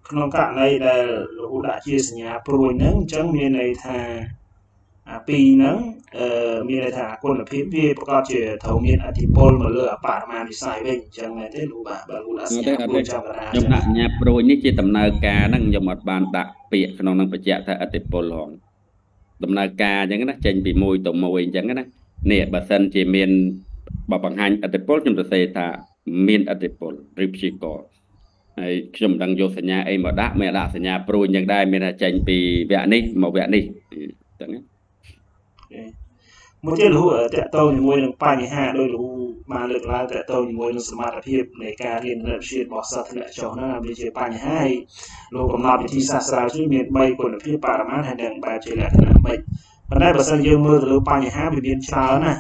ក្នុងករណីដែលលោកដាក់ជាសញ្ញាព្រួយហ្នឹងអញ្ចឹងមានន័យថា អាពីរហ្នឹងអឺមានន័យថាគុណភាពវាប្រកបជាត្រូវមានអធិពលមកលើអបរិមាណវិស័យវិញអញ្ចឹងមែនទេលោកបាទបើលោកដាក់សញ្ញាព្រួយចាំកណ្ដាលខ្ញុំដាក់សញ្ញាព្រួយនេះជាដំណើរការហ្នឹងខ្ញុំអត់បានដាក់ពាក្យក្នុងនឹងបញ្ជាក់ថាអធិពលហងដំណើរការអញ្ចឹងណាចេញពីមួយទៅមួយអញ្ចឹងណានេះបើសិនជាមានបើបង្ហាញអធិពលខ្ញុំសរសេរថាមានអធិពលឬព្យាករហើយខ្ញុំមិនដឹងយកសញ្ញាអីមកដាក់មានដាក់សញ្ញាព្រួយយ៉ាងដែរមានថាចេញពីវគ្គនេះមកវគ្គនេះចឹងណា មួយទៀតលោកតកតងជាមួយនឹងបញ្ហាដោយលោកបានលើកឡើងតកតងជាមួយនឹងសមត្ថភាពនៃការរៀនរកវិទ្យារបស់សិស្សធ្លាក់ចុះហ្នឹងវាជាបញ្ហាហើយលោកកំណត់វិធីសាស្ត្រស្រាវជ្រាវមាន3គុណភាពបរិមាណហើយនិងបែបជាលក្ខណៈម៉េចប៉ុន្តែបើសិនយើងមើលទៅលើបញ្ហាវាមានច្រើនណា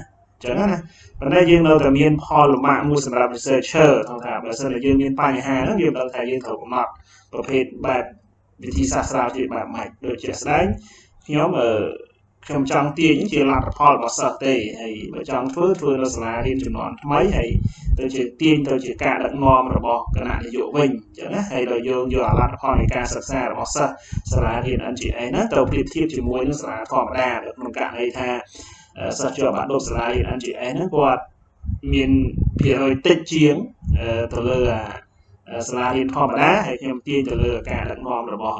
ចឹងណាប៉ុន្តែយើងនៅតែមានផលលំបាកមួយសម្រាប់ researcher ថងថាបើសិនជាយើងមានបញ្ហាហ្នឹងយើងដឹងថាយើងត្រូវកំណត់ប្រភេទបែបវិធីសាស្ត្រស្រាវជ្រាវបែបម៉េចដូចជាស្ដែងខ្ញុំអឺ ខ្ញុំចង់ទាញជាលទ្ធផលរបស់សិស្សទេហើយបើចង់ធ្វើធ្វើនៅសាលារៀនចំនួនថ្មីហើយទៅជាទាញទៅជាការដឹកនាំរបស់គណៈនាយកវិញអញ្ចឹងណាហើយដល់យើងយកអាលទ្ធផលនៃការសិក្សារបស់សិស្សសាលារៀន NGA ហ្នឹងទៅប្រៀបធៀបជាមួយនឹងសាលាធម្មតាក្នុងករណីថាសិស្សជាប់បាក់ឌុបសាលារៀន NGA ហ្នឹងគាត់មានភាគរយតិចជាងទៅលើសាលារៀនធម្មតាហើយខ្ញុំទាញទៅលើការដឹកនាំរបស់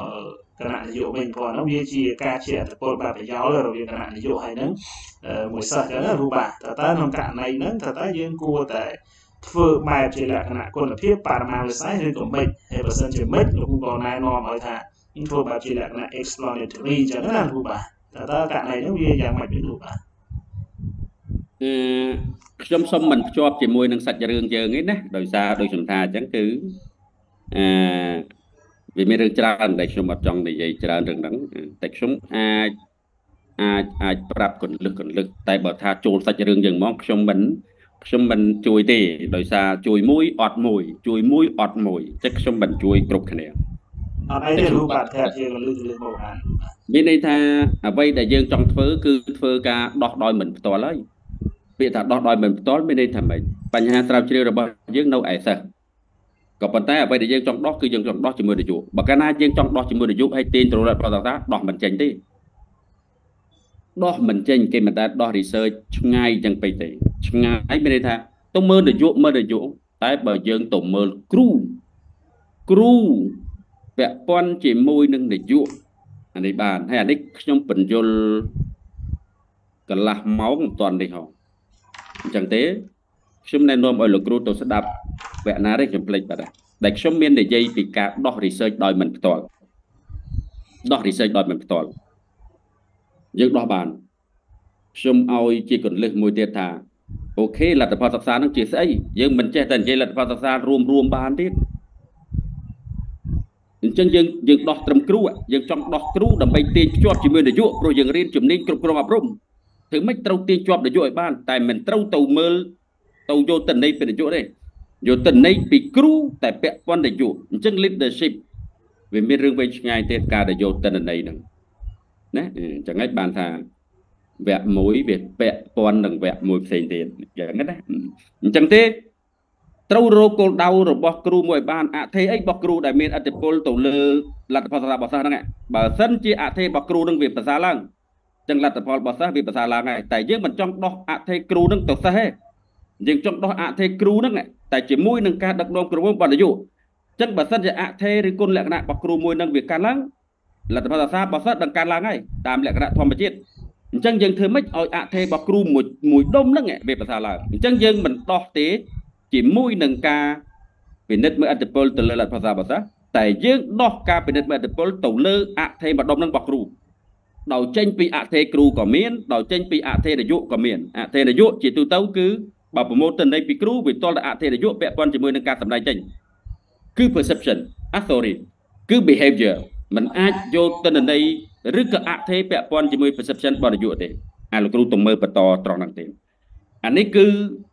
គណៈនយោបាយវិញព្រោះហ្នឹងវាជាការជាអត្តពលបែបប្រយោលរវាងគណៈនយោបាយហើយហ្នឹងមួយសិស្សចឹងណារូបាទតើតើក្នុងករណីហ្នឹងតើតើយើងគួរតែធ្វើបែបជាលក្ខណៈគុណភាពបរិមាណវិស័យឬក៏មិនហើយបើសិនជាមិនលោកគ្រូក៏ណែនាំឲ្យថាធ្វើបែបជាលក្ខណៈ explanatory ចឹងណាគ្រូបាទតើតើករណីហ្នឹងវាយ៉ាងម៉េចវិញគ្រូបាទអឺខ្ញុំសុំមិនភ្ជាប់ជាមួយនឹងសាច់រឿងយើងឯណាដោយសារដូចខ្ញុំថាអញ្ចឹងគឺអឺ វាមានរឿងច្រើនដែលខ្ញុំអត់ចង់និយាយច្រើនរឿងហ្នឹងតែខ្ញុំអាចអាចអាចប្រាប់កលឹះកលឹះតែបើថាចូលសាច់រឿងយើងហ្មងខ្ញុំមិនខ្ញុំមិនជួយទេដោយសារជួយមួយអត់មួយ ជួយមួយអត់មួយតែខ្ញុំមិនជួយគ្រប់គ្នាអអត់អីទេលោកបាទថាជាលើកលើកមកបានមានន័យថាអ្វីដែលយើងចង់ធ្វើគឺធ្វើការដោះដោយមិនផ្ទាល់ហើយពាក្យថាដោះដោយមិនផ្ទាល់មានន័យថាម៉េចបញ្ហាស្រាវជ្រាវរបស់យើងនៅឯសិស្ស ក៏ប៉ុន្តែអ្វីដែលយើងចង់ដោះគឺយើងចង់ដោះជាមួយនយោបាយបើកាលណាយើងចង់ដោះជាមួយនយោបាយឲ្យទាញទៅរដ្ឋប្រសាដោះមិនចេញទេដោះមិនចេញគេមិនដែលដោះ research ឆ្ងាយចឹងពេកទេឆ្ងាយមានន័យថាទៅមើលនយោបាយមើលនយោបាយតែបើយើងទៅមើលគ្រូគ្រូពាក់ព័ន្ធជាមួយនឹងនយោបាយអានេះបានហើយអានេះខ្ញុំបញ្យលកន្លះម៉ោងមិនទាន់នេះហ៎អញ្ចឹងទេខ្ញុំណែនាំឲ្យលោកគ្រូទៅស្ដាប់ វគ្គណាទេខ្ញុំភ្លេចបាត់ហើយដែលខ្ញុំមាននិយាយពីការដោះ research ដោយមិនផ្ទាល់ដោះ research ដោយមិនផ្ទាល់យើងដោះបានខ្ញុំឲ្យជាកលឹះមួយទៀតថាអូខេលទ្ធផលសិក្សានឹងជាស្អីយើងមិនចេះតែនិយាយលទ្ធផលសិក្សារួមរួមបានទៀតអញ្ចឹងយើងយើងដោះត្រឹមគ្រូយើងចង់ដោះគ្រូដើម្បីទាញភ្ជាប់ជាមួយនយោបាយព្រោះយើងរៀនជំនាញគ្រប់គ្រងអប់រំធ្វើម៉េចត្រូវទាញជាប់នយោបាយឲ្យបាន តែមិនត្រូវទៅមើលទៅយកតន័យពីនយោបាយទេ យកតន័យពីគ្រូតែពាក់ព័ន្ធនយោបាយអញ្ចឹង leadership វាមានរឿងវែងឆ្ងាយទៀតការដែលយកតន័យហ្នឹងណាអញ្ចឹងហើយបានថាវគ្គមួយវាពាក់ព័ន្ធនឹងវគ្គមួយផ្សេងទៀតយ៉ាងហ្នឹងណាអញ្ចឹងទេត្រូវរកគោលដៅរបស់គ្រូមួយឲ្យបានអធិអីរបស់គ្រូដែលមានអធិពលទៅលើលទ្ធផលសាស្ត្ររបស់សិស្សហ្នឹងបើសិនជាអធិរបស់គ្រូនឹងវាប្រសើរឡើងចឹងលទ្ធផលរបស់សិស្សវាប្រសើរឡើងហើយតែយើងមិនចង់ដោះអធិគ្រូនឹងទៅសិស្សទេយើងចង់ដោះអធិគ្រូនឹង តែជាមួយនឹងការដឹកនាំគ្រូបណ្ឌយុចឹងបើសិនជាអធិឬគុណលក្ខណៈរបស់គ្រូមួយនឹងវាកាន់ឡើងលទ្ធផលសាស្ត្ររបស់សិស្សនឹងកាន់ឡើងហើយតាមលក្ខណៈធម្មជាតិអញ្ចឹងយើងធ្វើម៉េចឲ្យអធិរបស់គ្រូមួយមួយដុំហ្នឹងវាប្រសើរឡើងអញ្ចឹងយើងមិនដោះទេជាមួយនឹងការពិនិត្យមើលអត្តពលទៅលើលទ្ធផលភាសាតែយើងដោះការពិនិត្យមើលអត្តពលទៅលើអធិម្ដុំនឹងរបស់គ្រូដោយចេញពីអធិគ្រូក៏មានដោយចេញពីអធិនយុក៏មានអធិនយុជាទូទៅគឺ បើប្រមូលទិន្នន័យពីគ្រូវាតលតែអធិនយុពាក់ព័ន្ធជាមួយនឹងការសម្ដែងចេញគឺ perception អ sorry គឺ behavior มันអាចយកទិន្នន័យឬក៏អធិពាក់ព័ន្ធជាមួយ perception របស់នយុទេអាលោកគ្រូទៅមើលបន្តត្រង់ហ្នឹងទេអានេះគឺ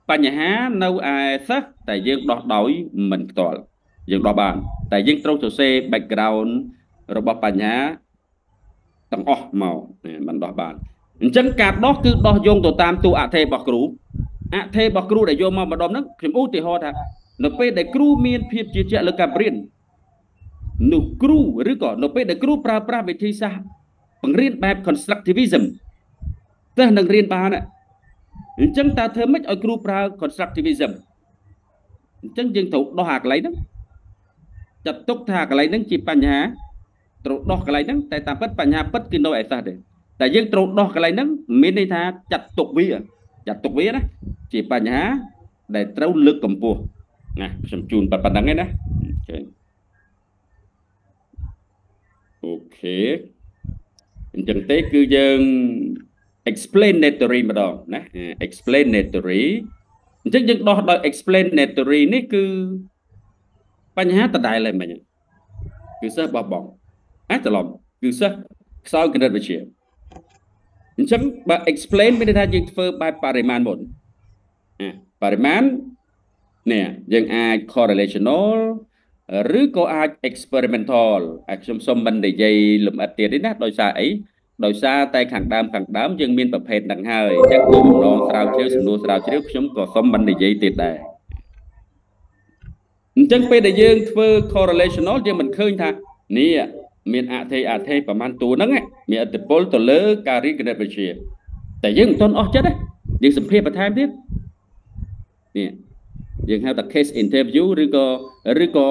បញ្ហានៅឯសិស្សតែយើងដោះដោយមិនផ្ទាល់យើងដោះបាន តែយើងត្រូវសរសេរ background របស់បញ្ហាទាំងអស់មកមិនដោះបានអញ្ចឹងការដោះគឺដោះយោងទៅតាមទូអធិរបស់គ្រូ អធិរបស់គ្រូដែលយកមកម្ដុំហ្នឹងខ្ញុំឧទាហរណ៍ថានៅពេលដែលគ្រូមានភាពជឿជាក់លើការរៀននោះគ្រូឬក៏នៅពេលដែលគ្រូប្រើប្រាស់វិធីសាស្ត្របង្រៀនបែប constructivism តើនឹងរៀនបានអញ្ចឹងតើធ្វើម៉េចឲ្យគ្រូប្រើ constructivism អញ្ចឹងយើងត្រូវដោះអាកន្លែងហ្នឹងចាត់ទុកថាអាកន្លែងហ្នឹងជាបញ្ហាត្រូវដោះកន្លែងហ្នឹងតែតាមពិតបញ្ហាពិតគឺនៅឯសិស្សទេតែយើងត្រូវដោះកន្លែងហ្នឹងមានន័យថាចាត់ទុកវា ចាត់ទុកវាណាជាបញ្ហា ដែលត្រូវលើកកម្ពស់ណាខ្ញុំជូនប៉ុណ្្នឹងឯណាអូខេអញ្ចឹងទេគឺយើង explanatory ម្ដងណា explanatory អញ្ចឹងយើងដោះដោយ explanatory នេះគឺបញ្ហាដដែលហើយមិញគឺសិស្សបោះបង់អាចច្រឡំគឺសិស្សខ្សោយគណិតវិទ្យា អញ្ចឹងបើ explain មានន័យថាយើងធ្វើបែបបរិមាណមុនបរិមាណនេះយើងអាច correlational ឬក៏អាច experimental អាចខ្ញុំសុំមិននិយាយលម្អិតទៀតទេណាដោយសារអីដោយសារតែខាងដើមខាងដើមយើងមានប្រភេទហ្នឹងហើយអញ្ចឹងគោលបំណងស្រាវជ្រាវសំណួរស្រាវជ្រាវខ្ញុំក៏សុំមិននិយាយទៀតដែរអញ្ចឹងពេលដែលយើងធ្វើ correlational យើងមិនឃើញថានេះ មានអធិអធិប្រហែលតួហ្នឹងមានអតិពលទៅលើការរៀនគណិតវិទ្យាតែយើងមិនទាន់អស់ចិត្តទេយើងសម្ភារបន្ថែមទៀតនេះយើងហៅថា case interview ឬក៏ឬក៏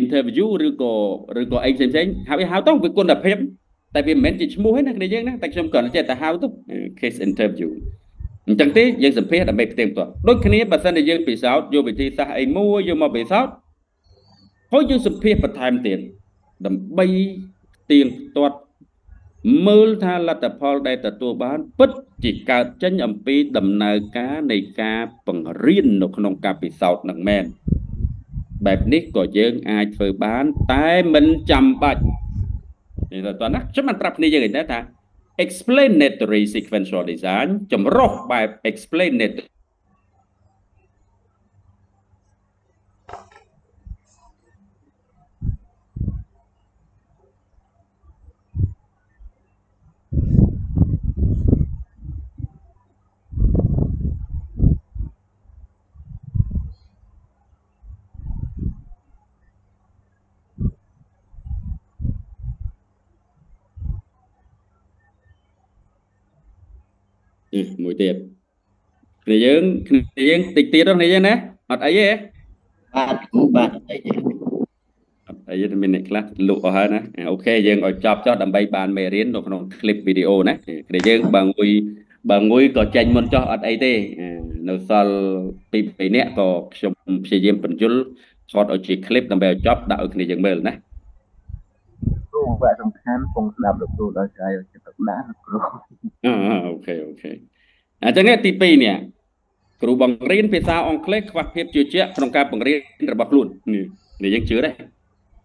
interview ឬក៏ឬក៏អីផ្សេងផ្សេងហៅហៅទៅវាគុណភាពតែវាមិនមែនជាឈ្មោះទេណាគ្នាយើងណាតែខ្ញុំគ្រាន់តែចេះតែហៅទៅ case interview អញ្ចឹងទេយើងសម្ភាសដើម្បីផ្ទេរផ្ទាល់ដូចគ្នាបើសិនជាយើងពិសោធន៍យកវិធីសាស្ត្រអីមួយយកមកពិសោធន៍ហើយយើងសម្ភាសបន្ថែមទៀត ដើម្បីទៀងទាត់មើលថាលទ្ធផលដែលទទួលបានពិតជាកើតចេញអំពីដំណើរការនៃការបង្រៀននៅក្នុងការពិសោធន៍នឹងមែនបែបនេះក៏យើងអាចធ្វើបាន តែមិនចាំបាច់និយាយតើណាខ្ញុំបានប្រាប់គ្នាយើងឯងថា explanatory sequential design ចម្រុះបែប explanatory អ អឺមួ យទៀតគ្នាយើងគ្នាយើងតិចទៀតហ្នឹងគ្នាយើងណាអត់អីទេ បាទគ្រូបាទអត់អីទេ អត់អីទេមានអ្នកខ្លះលក់អស់ហើយណាអាអូខេយើងឲ្យចប់ចោះដើម្បីបានមេរៀននៅក្នុងคลิปវីដេអូណាគ្នាយើងបើងុយបើងុយក៏ចេញមុនចោះអត់អីទេអានៅសល់ពីរ2នាក់ក៏ខ្ញុំព្យាយាមបញ្យលថតឲ្យជាคลิปដើម្បីឲ្យចប់ដាក់ឲ្យគ្នាយើងមើលណា គ្រូវគ្គសំខាន់ពងស្ដាប់លោកគ្រូដល់កាយចិត្តទុកដាក់លោកគ្រូ អឺអូខេអូខេ អញ្ចឹងនេះទី2នេះគ្រូបង្រៀនភាសាអង់គ្លេសខ្វះភាពជឿជាក់ក្នុងការបង្រៀនរបស់ខ្លួននេះនេះយើងជឿដែរ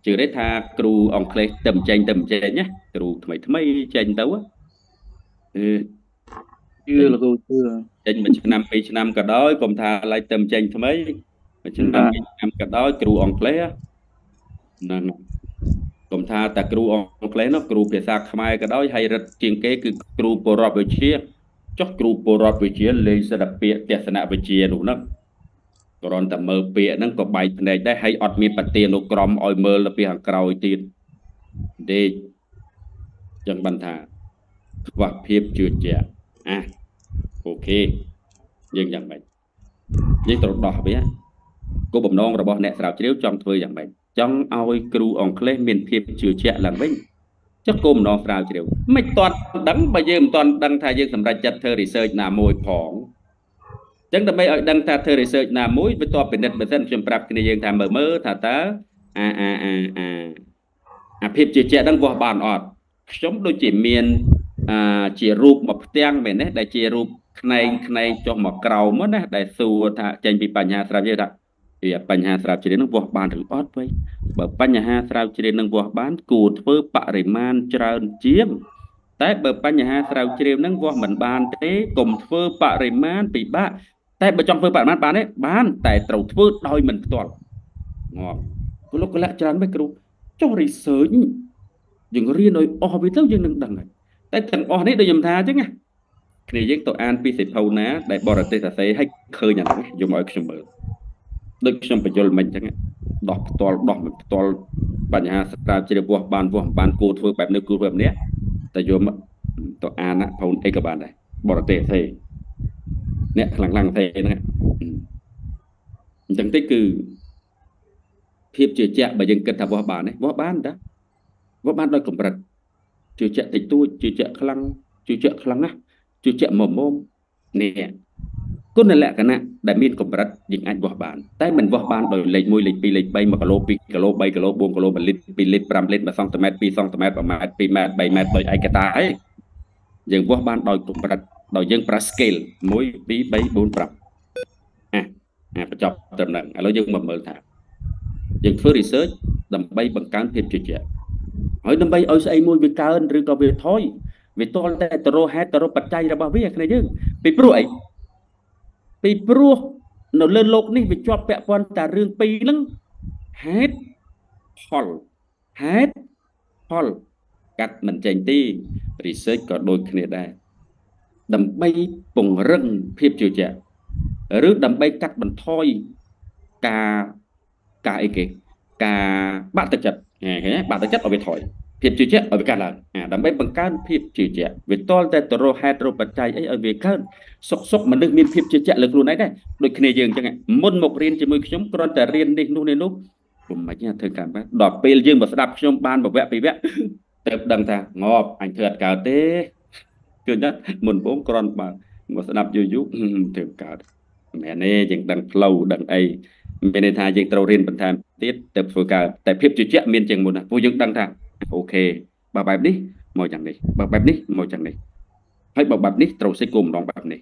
ជឿដែរថាគ្រូអង់គ្លេសទៅចេញទៅចេញណាគ្រូថ្មីថ្មីចេញទៅអឺជឿលោកគ្រូជឿចេញមួយឆ្នាំពីរឆ្នាំក៏ដោយកុំថាឡើយទៅចេញថ្មីមួយឆ្នាំពីរឆ្នាំក៏ដោយគ្រូអង់គ្លេសហ្នឹងកុំថាតែគ្រូអង់គ្លេសនោះគ្រូភាសាខ្មែរក៏ដោយហើយរឹតជាងគេគឺគ្រូពលរដ្ឋវិទ្យា ចុះគ្រូពលរដ្ឋវិទ្យាលេងសិល្បៈទស្សនវិជ្ជានោះហ្នឹងគ្រាន់តែមើលពាក្យហ្នឹងក៏បែកភ្នែកដែរហើយអត់មានប្រទាននុក្រមឲ្យមើលទៅពីខាងក្រោយទៀតដេកចឹងបានថាខ្វះភាពជឿជាក់អាអូខេយើងយ៉ាងម៉េចយើងត្រូវដោះវាគោលបំណងរបស់អ្នកស្រាវជ្រាវចង់ធ្វើយ៉ាងម៉េចចង់ឲ្យគ្រូអង់គ្លេសមានភាពជឿជាក់ឡើងវិញ ចុះគោលបំណងស្រាវជ្រាវមិនទាន់ដឹងបើយើងមិនទាន់ដឹងថាយើងសម្រេចចិត្តធ្វើ research ណាមួយផងអញ្ចឹងដើម្បីឲ្យដឹងថាធ្វើ research ណាមួយវាតបពិនិត្យបើសិនខ្ញុំប្រាប់គ្នាយើងថាមើលមើលថាតើអាអាអាអាអាភាពជឿជាក់ហ្នឹងវាស់បានអត់ខ្ញុំដូចជាមានអាជារូបមកផ្ទាំងមែនទេដែលជារូបខ្នែងខ្នែងចុះមកក្រោមណាដែលសួរថាចេញពីបញ្ហាស្រាប់យើងថា វាបញ្ហាស្រាវជ្រាវនឹងវាស់បានឬអត់វិញបើបញ្ហាស្រាវជ្រាវនឹងវាស់បានគួរធ្វើបរិមាណច្រើនជាងតែបើបញ្ហាស្រាវជ្រាវនឹងវាស់មិនបានទេកុំធ្វើបរិមាណពិបាកតែបើចង់ធ្វើបរិមាណបានទេបាន តែត្រូវធ្វើដោយមិនផ្ទាល់ងាប់គលកលៈច្រើនមិនគ្រូចុះ research យើងរៀនឲ្យអស់វាទៅយើងនឹងដឹងហើយតែទាំងអស់នេះដូចខ្ញុំថាអញ្ចឹងណាគ្នាយើងទៅអានពីសិភៅណាដែលបរទេសសរសេរឲ្យឃើញអាហ្នឹងយកមកឲ្យខ្ញុំមើល ដូចខ្ញុំបញ្យល់មិនអញ្ចឹងដោះផ្ទាល់ដោះមិនផ្ទាល់បញ្ហាស្រាវជ្រាវវាស់បានវាស់បានគួរធ្វើបែបនេះគួរធ្វើបែបនេះតែយកមកទៅអានណាប្រូនអីក៏បានដែរបរទេសទេអ្នកខ្លាំងខ្លាំងទេហ្នឹងអញ្ចឹងតិចគឺភាពជឿជាក់បើយើងគិតថាវាស់បានទេវាស់បានតាវាស់បានដោយកម្រិតជឿជាក់តិចតួចជឿជាក់ខ្លាំងជឿជាក់ខ្លាំងណាស់ជឿជាក់មុំមុំនេះ គុណលក្ខណៈដែលមានកម្រិតយើងអាចវាស់បានតែមិនវាស់បានដោយលេខ1លេខ2លេខ3 1គីឡូ2គីឡូ3គីឡូ4គីឡូ1លីត្រ2លីត្រ5លីត្រ1សង់ទីម៉ែត្រ2សង់ទីម៉ែត្រ1ម៉ែត្រ2ម៉ែត្រ3ម៉ែត្រដោយឯកតាឯងយើងវាស់បានដោយកម្រិតដោយយើងប្រើ scale 1 2 3 4 5អាអាបញ្ចប់ត្រឹមហ្នឹងឥឡូវយើងមកមើលថាយើងធ្វើ research ដើម្បីបង្កើនភាពជឿជាក់ហើយដើម្បីឲ្យស្អីមួយវាកើនឬក៏វាថយវាតលតែទៅរកហេតុទៅរកបច្ច័យរបស់វាគ្នាយើងពីព្រោះអី ពីព្រោះនៅលើโลกនេះវាជាប់ពាក់ព័ន្ធតែរឿងពីរហ្នឹងហេតុផលហេតុផលកាត់មិនចេញទេ research ក៏ដូចគ្នាដែរដើម្បីពង្រឹងភាពជឿជាក់ឬដើម្បីកាត់បន្ថយការការអីគេការបាក់ទឹកចិត្តឃើញទេបាក់ទឹកចិត្តឲ្យវាថយ ភាពជឿជាក់ឲ្យវាកើតឡើងអាដើម្បីបង្កើនភាពជឿជាក់វាតលតែទៅរកហេតុរកបច្ច័យអីឲ្យវាកើតសុកសុកមនុស្សមានភាពជឿជាក់លើខ្លួនឯងដែរដូចគ្នាយើងអញ្ចឹងមុនមករៀនជាមួយខ្ញុំគ្រាន់តែរៀននេះនោះនេះនោះពុំមិនធ្វើការបានដល់ពេលយើងមកស្ដាប់ខ្ញុំបានមួយវគ្គពីរវគ្គទៅដឹងថាងប់អញធ្វើអត់កើតទេឃើញទេមុនបងគ្រាន់បើមកស្ដាប់យូរយូរធ្វើកើតមិនមែនទេយើងដឹងផ្លូវដឹងអីមានន័យថាយើងត្រូវរៀនបន្ថែមទៀតទៅធ្វើកើតតែភាពជឿជាក់មានជាងមុនណាព្រោះយើងដឹងថា អូខេបើបែបនេះមកយ៉ាងនេះបើបែបនេះមកយ៉ាងនេះហើយបើបែបនេះត្រូវសេគោម្ដងបែបនេះ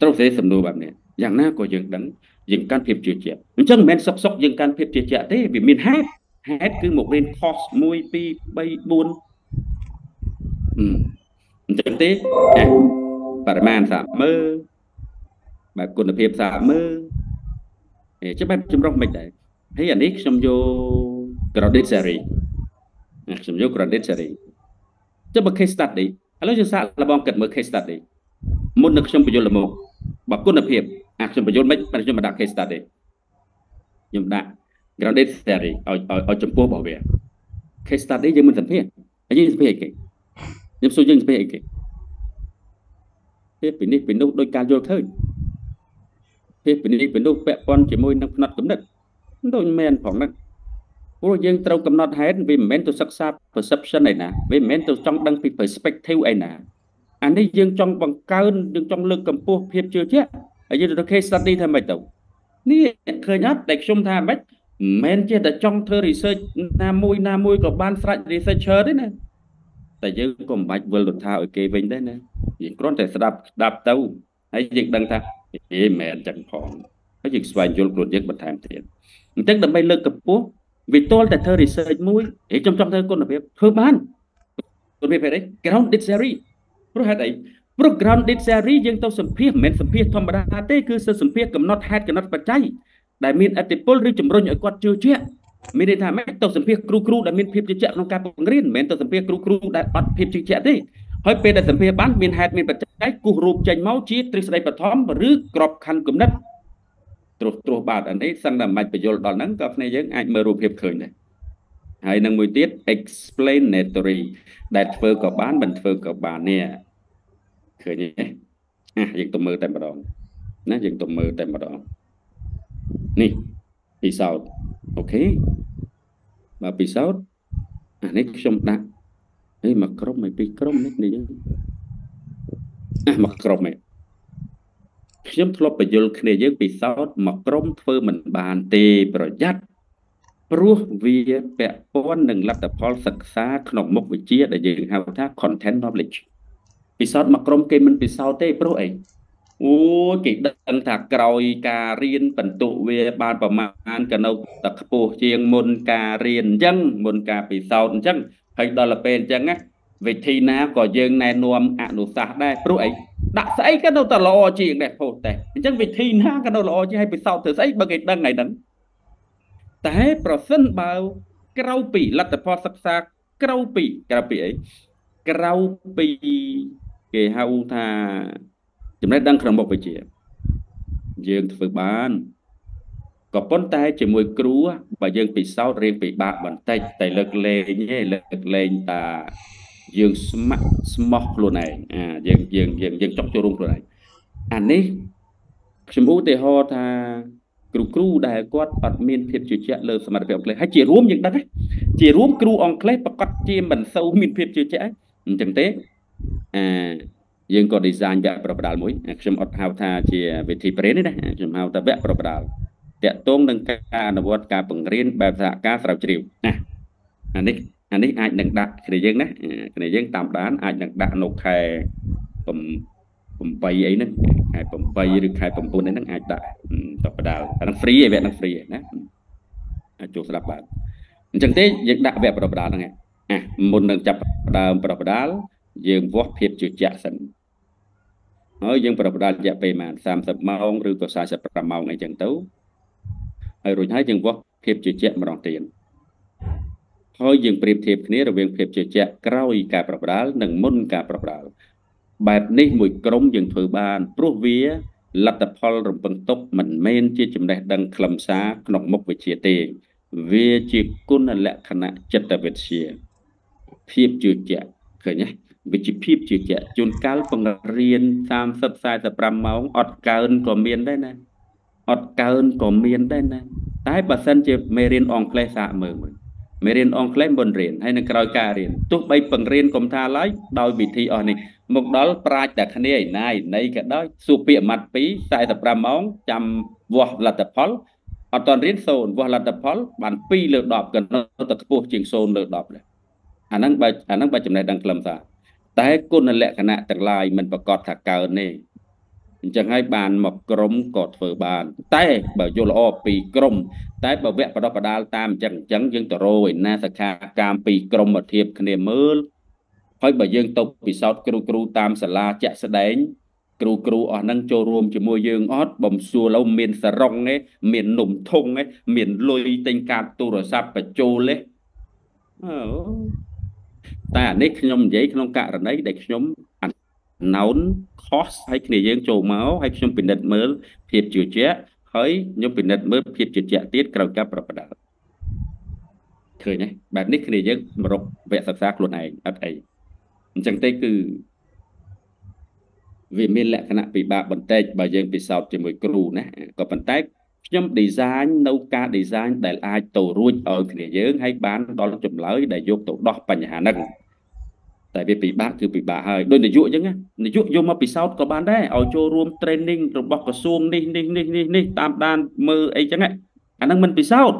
ត្រូវសេសំណួរបែបនេះយ៉ាងណាក៏យើងដឹងយើងកាន់ភាពជឿជាក់អញ្ចឹងមិនមែនសុកសុកយើងកាន់ភាពជឿជាក់ទេវាមានហេតុហេតុគឺមករៀន cost 1 2 3 4អញ្ចឹងទេបរិមាណសាមើបែបគុណភាពសាមើអេចាំបែបចម្រុះមិនដែរហើយអានេះខ្ញុំយក credit series ខ្ញុំយក credit series ចុះបើ case study ឥឡូវយើងសាកលបងគិតមើល case study មុននឹងខ្ញុំបញ្យល់ល្មមបើគុណភាពអាខ្ញុំបញ្យល់មិនតែខ្ញុំមិនដាក់ case study ខ្ញុំដាក់ credit series ឲ្យឲ្យចំពោះរបស់វា case study យើងមិនសម្ភាសយើងសម្ភាសអីគេខ្ញុំសួរយើងសម្ភាសអីគេភាពពីនេះពីនោះដោយការយល់ឃើញភាពពីនេះពីនោះពាក់ព័ន្ធជាមួយនឹងផ្នែកគំនិតដូចមែនផងហ្នឹង ព្រោះយើងត្រូវកំណត់ហេតុវាមិនមែនទៅសិក្សា perception ឯណាវាមិនមែនទៅចង់ដឹងពី perspective ឯណាអានេះយើងចង់បង្កើនយើងចង់លើកកម្ពស់ភាពជឿជាក់ហើយយើងទៅ case study ថាម៉េចទៅនេះឃើញអត់តែខ្ញុំថាម៉េចមិនមែនចេះតែចង់ធ្វើ research ណាមួយណាមួយក៏បានស្រេច researcher ទេណាតែយើងក៏មិនបាច់វិលទៅថាឲ្យគេវិញដែរណាយើងគ្រាន់តែស្ដាប់ស្ដាប់ទៅហើយយើងដឹងថាអេមិនមែនចឹងផងហើយយើងស្វែងយល់ខ្លួនយើងបន្ថែមទៀតអញ្ចឹងដើម្បីលើកកម្ពស់ វាតលតែធ្វើ research មួយហេខ្ញុំចង់ធ្វើគុណភាពធ្វើបានគុណភាពហេតុអី grounded theory ព្រោះហេតុអី program did theory យើងទៅសម្ភាសមិនមែនសម្ភាសធម្មតាទេគឺសិសម្ភាសកំណត់ហេតុកំណត់បច្ច័យដែលមានអតិពលឬជំរុញឲ្យគាត់ជឿជាក់មានន័យថាម៉េចទៅសម្ភាសគ្រូគ្រូដែលមានភាពជឿជាក់ក្នុងការបង្រៀនមិនមែនទៅសម្ភាសគ្រូគ្រូដែលអត់ភាពជឿជាក់ទេហើយពេលដែលសម្ភាសបានមានហេតុមានបច្ច័យគូសរូបចេញមកជាទ្រឹស្ដីបឋមឬក្របខណ្ឌគំនិត ត្រួសត្រួសបាទអានេះសឹងតែមិនបញ្យល់ដល់ហ្នឹងក៏គ្នាយើងអាចមើលរូបភាពឃើញដែរហើយនឹងមួយទៀត explanatory ដែលធ្វើក៏បានមិនធ្វើក៏បាននេះឃើញទេអាយើងទៅមើលតែម្ដងណាយើងទៅមើលតែម្ដងនេះពិសោធន៍អូខេបើពិសោធន៍អានេះខ្ញុំដាក់អេមកក្រុមឲ្យពីរក្រុមនេះនេះយើងអាមកក្រុមឯង ខ្ញុំធ្លាប់បញ្យល់គ្នាយើងពិសោធន៍មកក្រុមធ្វើមិនបានទេប្រយ័ត្នព្រោះវាពាក់ព័ន្ធនឹងលទ្ធផលសិក្សាក្នុងមុខវិជ្ជាដែលយើងហៅថា content knowledge ពិសោធន៍មកក្រុមគេមិនពិសោធន៍ទេព្រោះអីអូយគេដឹងថាក្រោយការរៀនបន្ទុវាបានប្រមាណក៏នៅតែខ្ពស់ជាងមុនការរៀនអញ្ចឹងមុនការពិសោធន៍អញ្ចឹងហើយដល់ទៅពេលអញ្ចឹងណា វិធីណាក៏យើងណែនាំអនុសាសន៍ដែរព្រោះអីដាក់ស្អីក៏នៅតែល្អជាងដែរពោលតែអញ្ចឹងវិធីណាក៏នៅល្អជាងឲ្យពិសោធន៍ធ្វើស្អីបើគេដឹងហើយហ្នឹងតែប្រសិនបើក្រៅពីលទ្ធផលសិក្សាក្រៅពីក្រៅពីអីក្រៅពីគេហៅថាចំណេះដឹងក្នុងមុខវិជ្ជា យើងធ្វើបានក៏ប៉ុន្តែជាមួយគ្រូបើយើងពិសោធន៍រៀនពិបាកបន្តិចតែលើកលែងទេលើកលែងតា យើងស្ម័គ្រស្មោះខ្លួនឯងអាយើងយើងយើងយើងចង់ចូលរួមខ្លួនឯងអានេះខ្ញុំឧទាហរណ៍ថាគ្រូគ្រូដែលគាត់អត់មានភាពជឿជាក់លើសមត្ថភាពអង់គ្លេសហើយជារួមយើងដឹងជារួមគ្រូអង់គ្លេសប្រកាសជាមិនសូវមានភាពជឿជាក់អញ្ចឹងទេអាយើងក៏ design វគ្គប្រដាល់មួយខ្ញុំអត់ហៅថាជាវិធីប្រេនទេណាខ្ញុំហៅថាវគ្គប្រដាល់តកតងនឹងការអនុវត្តការបង្រៀនបែបសហការស្រាវជ្រាវណាអានេះ អានេះអាចនឹងដាក់គ្នាយើងណាគ្នាយើងតាមដានអាចនឹងដាក់នៅខែ8អីហ្នឹងខែ8ឬខែ9អីហ្នឹងអាចដាក់តបដាល់អាហ្នឹង free ឯវគ្គហ្នឹង free ឯណាអាចចូលស្ដាប់បានអញ្ចឹងទេយើងដាក់វគ្គប្រដាល់ហ្នឹងអាមុននឹងចាប់ដើមប្រដាល់យើងវាស់ភាពជឿជាក់សិនហើយយើងប្រដាល់រយៈពេលប្រហែល30ម៉ោងឬក៏45ម៉ោងអីចឹងទៅហើយរួចហើយយើងវាស់ភាពជឿជាក់ម្ដងទៀត ហើយយើងប្រៀបធៀបគ្នារវាងភាពជឿជាក់ក្រោយការប្រដាល់និងមុនការប្រដាល់បែបនេះមួយក្រុមយើងធ្វើបានព្រោះវាលទ្ធផលរំពឹងទុកមិនមែនជាចំណេះដឹងខ្លឹមសារក្នុងមុខវិជ្ជាទេ វាជាគុណលក្ខណៈចិត្តវិទ្យាភាពជឿជាក់ឃើញទេវិជ្ជាភាពជឿជាក់ជួនកាលបង្រៀន30 45ម៉ោងអត់កើនក៏មានដែរណាអត់កើនក៏មានដែរណាតែបើសិនជាមេរៀនអង់គ្លេសសាកមើលមើល មេរៀនអង់គ្លេសមុនរៀនហើយនឹងក្រោយការរៀនទោះបីបង្រៀនកុំថាឡើយដោយវិធីអស់នេះមកដល់ប្រាជ្ញតែគ្នាឯណាយណីក៏ដោយសួរពាក្យម៉ាត់2 45ម៉ោងចាំវាស់លទ្ធផលអត់តរៀន0វាស់លទ្ធផលបាន2លើ10ក៏នៅតែខ្ពស់ជាង0លើ10ដែរអាហ្នឹងបើអាហ្នឹងបើចំណេះដឹងខ្លឹមសារតែគុណលក្ខណៈទាំងឡាយមិនប្រកាសថាកើនទេ អញ្ចឹងហើយបានមកក្រុមក៏ធ្វើបាន តែបើយល់ល្អពីក្រុម តែបើវគ្គបដិបដាលតាមអញ្ចឹងអញ្ចឹងយើងទៅរកឯណាសិក្ខាកាមពីក្រុមមកធៀបគ្នាមើលហើយបើយើងទៅពិសោធន៍គ្រូគ្រូតាមសាលាជាក់ស្ដែងគ្រូគ្រូអស់ហ្នឹងចូលរួមជាមួយយើងអត់បំសួរឡូវមានសរងឯមាននំធុងឯមានលុយទិញកាតទូរស័ព្ទបញ្ចូលឯអូតែអានេះខ្ញុំនិយាយក្នុងករណីដែលខ្ញុំ unknown cost ហើយគ្នាយើងចូលមកហើយខ្ញុំពិនិត្យមើលភាពជឿជាក់ហើយខ្ញុំពិនិត្យមើលភាពជឿជាក់ទៀតក្រោយការប្រផ្ដាល់ឃើញទេបែបនេះគ្នាយើងមករកវគ្គសិក្សាខ្លួនឯងអត់អីអញ្ចឹងទេគឺវាមានលក្ខណៈពិបាកបន្តិចបើយើងពិសោធន៍ជាមួយគ្រូណាក៏ប៉ុន្តែខ្ញុំ design នៅការ design ដែលអាចទៅរួចឲ្យគ្នាយើងហើយបានដល់ចម្លើយដែលយកទៅដោះបញ្ហាហ្នឹង តែវាពិបាកគឺពិបាកហើយដូចនាយកអញ្ចឹងនាយកយកមកពិសោធន៍ក៏បានដែរឲ្យចូលរួម training របស់ក្រសួងនេះនេះនេះនេះនេះតាមដានមើលអីចឹងអាហ្នឹងមិនពិសោធន៍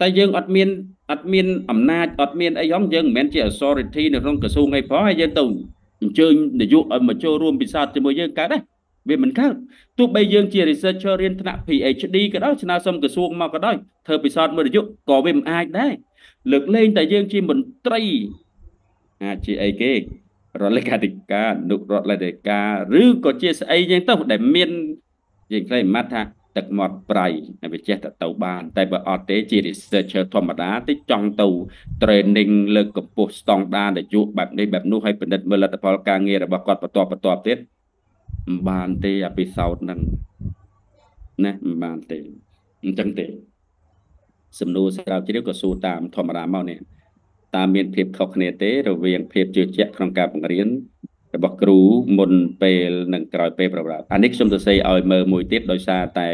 តែយើងអត់មានអត់មានអំណាចអត់មានអីហ្នឹងយើងមិនមែនជា authority នៅក្នុងក្រសួងអីផងហើយយើងទៅអញ្ជើញនាយកឲ្យមកចូលរួមពិសោធន៍ជាមួយយើងកើតដែរវាមិនកើតទោះបីយើងជា researcher រៀនថ្នាក់ PhD ក៏ដោយស្នើសុំក្រសួងមកក៏ដោយធ្វើពិសោធន៍មួយនាយកក៏វាមិនអាចដែរលើកលែងតែយើងជាមន្ត្រី អាចជាអីគេរដ្ឋលេខាធិការអនុរដ្ឋលេខាធិការឬក៏ជាស្អីយ៉ាងទៅដែលមានយើងខ្លីម៉ាត់ថាទឹកមាត់ប្រៃហើយវាចេះតែទៅបាន តែបើអត់ទេជា researcher ធម្មតាតិចចង់ទៅ training លើកកម្ពស់ស្តង់ដារនយោបាយបែបនេះបែបនោះឲ្យពិនិត្យមើលលទ្ធផលការងាររបស់គាត់បន្តបន្តទៀតមិនបានទេអភិសោតហ្នឹងណាមិនបានទេអញ្ចឹងទេ សំណួរស្រាវជ្រាវក៏សួរតាមធម្មតាមកនេះ តើមានភាពខុសគ្នាទេ រវាងភាពជឿជាក់ក្នុងការបង្រៀនរបស់គ្រូមុនពេលនិងក្រោយពេលប្រវត្តិអានេះខ្ញុំសរសេរឲ្យមើលមួយទៀតដោយសារតែ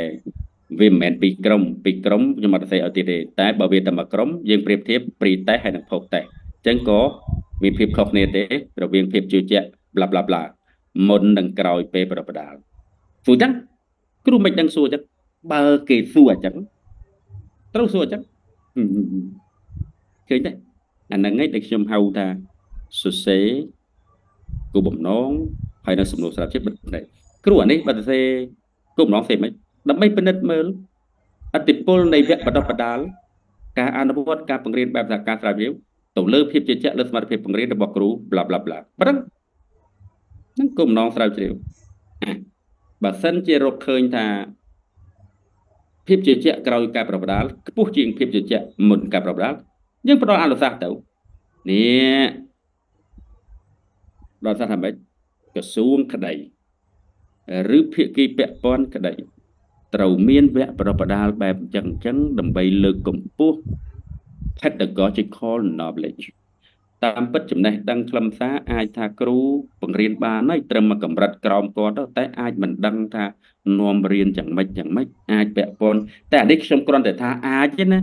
វាមិនមែនពីរក្រុមពីរក្រុមខ្ញុំអត់សរសេរឲ្យទៀតទេតែបើវាតែមួយក្រុមយើងប្រៀបធៀបព្រីតេសហើយនិងផូតេសអញ្ចឹងក៏មានភាពខុសគ្នាទេរវាងភាពជឿជាក់ bla bla bla មុននិងក្រោយពេលប្រពដាលសួរចឹងគ្រូមិនដឹងសួរចឹងបើគេសួរអញ្ចឹងត្រូវសួរអញ្ចឹងឃើញទេ អាហ្នឹងឯងដែលខ្ញុំហៅថាសរសេរគោលបំណងហើយនៅសំណួរស្រាប់ជាបិទដែរគ្រូអានេះបើសរសេរគោលបំណងផ្សេងមិនដើម្បីពិនិត្យមើលអតិពលនៃវគ្គបណ្ដុះបណ្ដាលការអនុវត្តការបង្រៀនបែបសហការស្រាវជ្រាវទៅលើភាពជឿជាក់លើសមត្ថភាពបង្រៀនរបស់គ្រូ bla bla bla ប៉ុណ្ណឹងនឹងគោលបំណងស្រាវជ្រាវបើសិនជារកឃើញថាភាពជឿជាក់ក្រោយការប្រដាលខ្ពស់ជាងភាពជឿជាក់មុនការប្រដាល យើងផ្ដល់អនុសាសន៍ទៅនេះដល់ថាថាម៉េចក្រសួងក្តីឬភាគីពាក់ព័ន្ធក្តីត្រូវមានវគ្គប្រពដាលបែបអញ្ចឹងអញ្ចឹងដើម្បីលើកកម្ពស់ pedagogical knowledge តាមពិតចំណេះដឹងខ្លឹមសារអាចថាគ្រូបង្រៀនបានហើយត្រឹមមកកម្រិតក្រោមគាត់តែអាចមិនដឹងថានាំរៀនយ៉ាងម៉េចយ៉ាងម៉េចអាចពាក់ព័ន្ធតែអានេះខ្ញុំគ្រាន់តែថាអាចទេណា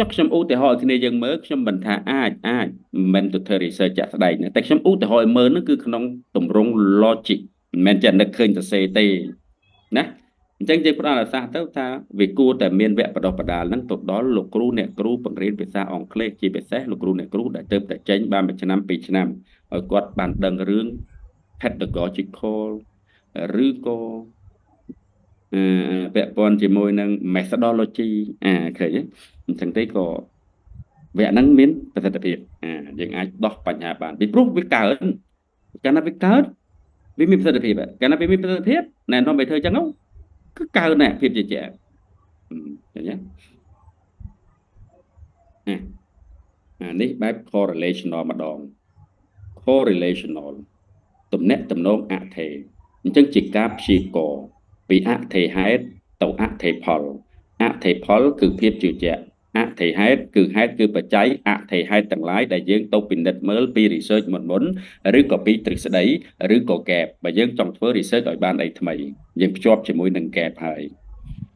ចុះខ្ញុំឧទាហរណ៍ឲ្យគ្នាយើងមើលខ្ញុំមិនថាអាចអាចមិនទៅធ្វើ research ចាក់ស្ដែងណាតែខ្ញុំឧទាហរណ៍ឲ្យមើលនោះគឺក្នុងទម្រង់ logic មិនមែនចេះនឹកឃើញសរសេរទេណាអញ្ចឹងយើងផ្ដល់អាសាសទៅថាវាគួរតែមានវគ្គបណ្ដុះបណ្ដាលហ្នឹងទៅដល់លោកគ្រូអ្នកគ្រូបង្រៀនភាសាអង់គ្លេសជាពិសេសលោកគ្រូអ្នកគ្រូដែលទៅតែចេញបានមួយឆ្នាំពីរឆ្នាំឲ្យគាត់បានដឹងរឿង pedagogical ឬក៏អឺពាក់ព័ន្ធជាមួយនឹង methodology អាឃើញ អញ្ចឹងទេក៏វគ្គហ្នឹងមានប្រសិទ្ធភាពអាយើងអាចដោះបញ្ហាបានពីព្រោះវាកើតកាលណាវាកើតវាមានប្រសិទ្ធភាពកាលណាវាមានប្រសិទ្ធភាពណែនាំឲ្យធ្វើអញ្ចឹងគឺកើតណែភាពជាជាឃើញទេអានេះបែប correlational ម្ដង correlational ទំនាក់ទំនងអថេអញ្ចឹងជាការព្យាករពីអថេហេតុទៅអថេផលអថេផលគឺភាពជឿជាក់ អថេហេតុគឺហេតុគឺបច្ច័យអថេហេតុទាំងឡាយដែលយើងទៅពិនិត្យមើលពី research មុនមុនឬក៏ពីទ្រឹស្ដីឬក៏ gap បើយើងចង់ធ្វើ research ឲ្យបានអីថ្មីយើងភ្ជាប់ជាមួយនឹង gap ហើយ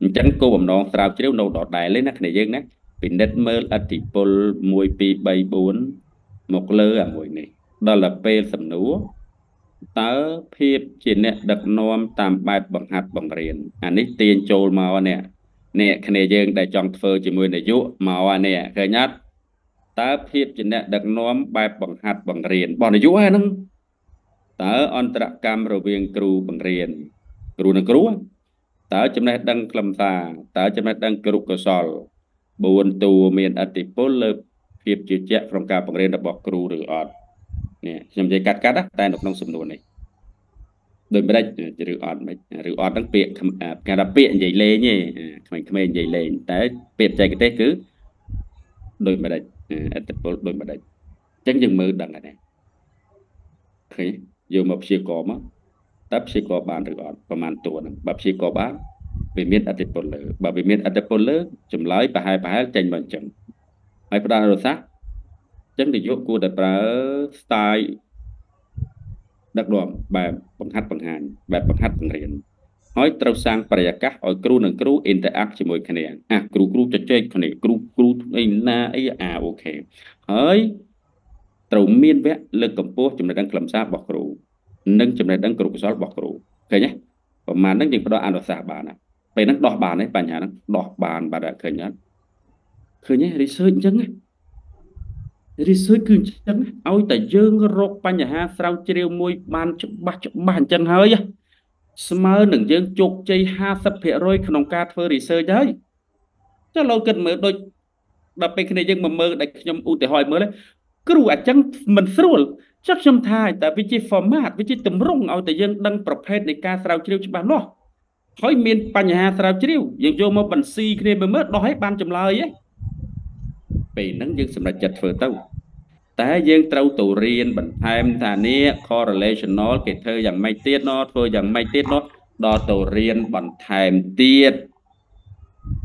អញ្ចឹងគោលបំណងស្រាវជ្រាវនៅដដែលទេណាគ្នាយើងណាពិនិត្យមើលអតិពល1 2 3 4មកលើអាមួយនេះដល់ទៅពេលសំណួរតើភាពជាអ្នកដឹកនាំតាមបែបបង្ហាត់បង្រៀនអានេះទាញចូលមកនេះ នេះគ្នាយើងដែលចង់ធ្វើជាមួយនាយកមកនេះឃើញអត់តើភាពជាអ្នកដឹកនាំបែបបង្ហាត់បង្រៀនរបស់នាយកហ្នឹងតើអន្តរកម្មរវាងគ្រូបង្រៀនគ្រូនិងគ្រូតើចំណេះដឹងខ្លឹមសារតើចំណេះដឹងគ្រូកុសល4តួមានអតិពលលើភាពជឿជាក់ក្នុងការបង្រៀនរបស់គ្រូឬអត់នេះខ្ញុំនិយាយកាត់កាត់តែនៅក្នុងសំណួរនេះ ដូចម្ដេចឬអត់មិនឬអត់ហ្នឹងពាក្យគេថាពាក្យនិយាយលេងទេក្មេងៗនិយាយលេងតែពាក្យបច្ចេកទេសគឺដូចម្ដេចអត្តពលដូចម្ដេចអញ្ចឹងយើងមើលដឹងហើយឃើញយកមកព្យាករមកតើព្យាករបានឬអត់ប្រហែលតួហ្នឹងបើព្យាករបានវាមានអត្តពលលើបើវាមានអត្តពលលើចម្លើយប្រហែលប្រហែលចេញមកអញ្ចឹងហើយផ្ដល់រសាស្ត្រអញ្ចឹងនាយកគួរតែប្រើ style ដឹកនាំបែបបង្ហាត់បង្ហាញបែបបង្ហាត់បង្រៀនហើយត្រូវសាងបរិយាកាសឲ្យគ្រូនិងគ្រូ interact ជាមួយគ្នាអាគ្រូគ្រូជជែកគ្នាគ្រូគ្រូអីណាអីអាអូខេហើយត្រូវមានវគ្គលើកកម្ពស់ចំណេះដឹងខ្លឹមសាររបស់គ្រូនិងចំណេះដឹងគ្រូកុសលរបស់គ្រូឃើញទេប្រហែលហ្នឹងយើងផ្ដល់អនុសាសន៍បានណាពេលហ្នឹងដោះបានទេបញ្ហាហ្នឹងដោះបានបាទឃើញអត់ឃើញទេ research អញ្ចឹងណា research គឺអញ្ចឹងឲ្យតែយើងរកបញ្ហាស្រាវជ្រាវមួយបានច្បាស់ច្បាស់អញ្ចឹងហើយស្មើនឹងយើងជោគជ័យ50%ក្នុងការធ្វើ research ហើយចុះលោកគិតមើលដូចដល់ពេលគ្នាយើងមកមើលដែលខ្ញុំឧទាហរណ៍មើលគ្រូអញ្ចឹងមិនស្រួលចុះខ្ញុំថាតែវាជា format វាជាទម្រង់ឲ្យតែយើងដឹងប្រភេទនៃការស្រាវជ្រាវច្បាស់លាស់ហើយមានបញ្ហាស្រាវជ្រាវយើងយកមកបន្ស៊ីគ្នាមើលដោះឲ្យបានចម្លើយឯង ពេលហ្នឹងយើងសម្រេចចិត្តធ្វើទៅតែយើងត្រូវទៅរៀនបន្ថែមថានេះ correlational គេធ្វើយ៉ាងម៉េចទៀតណធ្វើយ៉ាងម៉េចទៀតណដល់ទៅរៀនបន្ថែមទៀត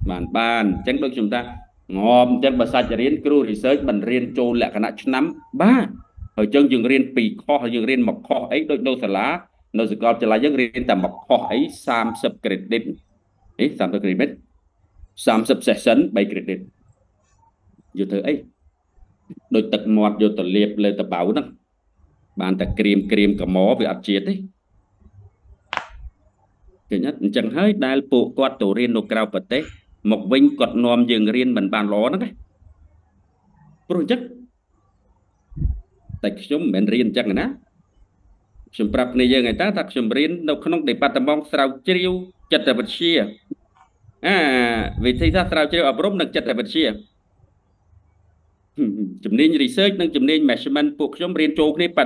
បានបានអញ្ចឹងដូចខ្ញុំថាងំអញ្ចឹងបើសាច់រៀនគ្រូ research មិនរៀនចូលលក្ខណៈឆ្នាំបាទហើយអញ្ចឹងយើងរៀនពីខុសយើងរៀនមកខុសអីដូចនៅសាលានៅសាកលវិទ្យាល័យយើងរៀនតែមកខុសអី30 credit អី30 credit 30 session 3 credit យកធ្វើអីដូចទឹកមាត់យកទៅលាបលើតបៅហ្នឹងបានតែក្រៀមក្រៀមកម៉វាអត់ជាតិទេឃើញអត់អញ្ចឹងហើយដែលពួកគាត់ទៅរៀននៅក្រៅប្រទេសមកវិញគាត់នាំយើងរៀនមិនបានល្អហ្នឹងណាព្រោះអញ្ចឹងតែខ្ញុំមិនមែនរៀនអញ្ចឹងណាខ្ញុំប្រាប់គ្នាយើងឯតាថាខ្ញុំរៀននៅក្នុង Department ស្រាវជ្រាវចិត្តវិទ្យាអាវិធីសាស្ត្រស្រាវជ្រាវអប់រំនិងចិត្តវិទ្យា ជំនាញ research និងជំនាញ measurement ពួកខ្ញុំរៀនចូលគ្នា80%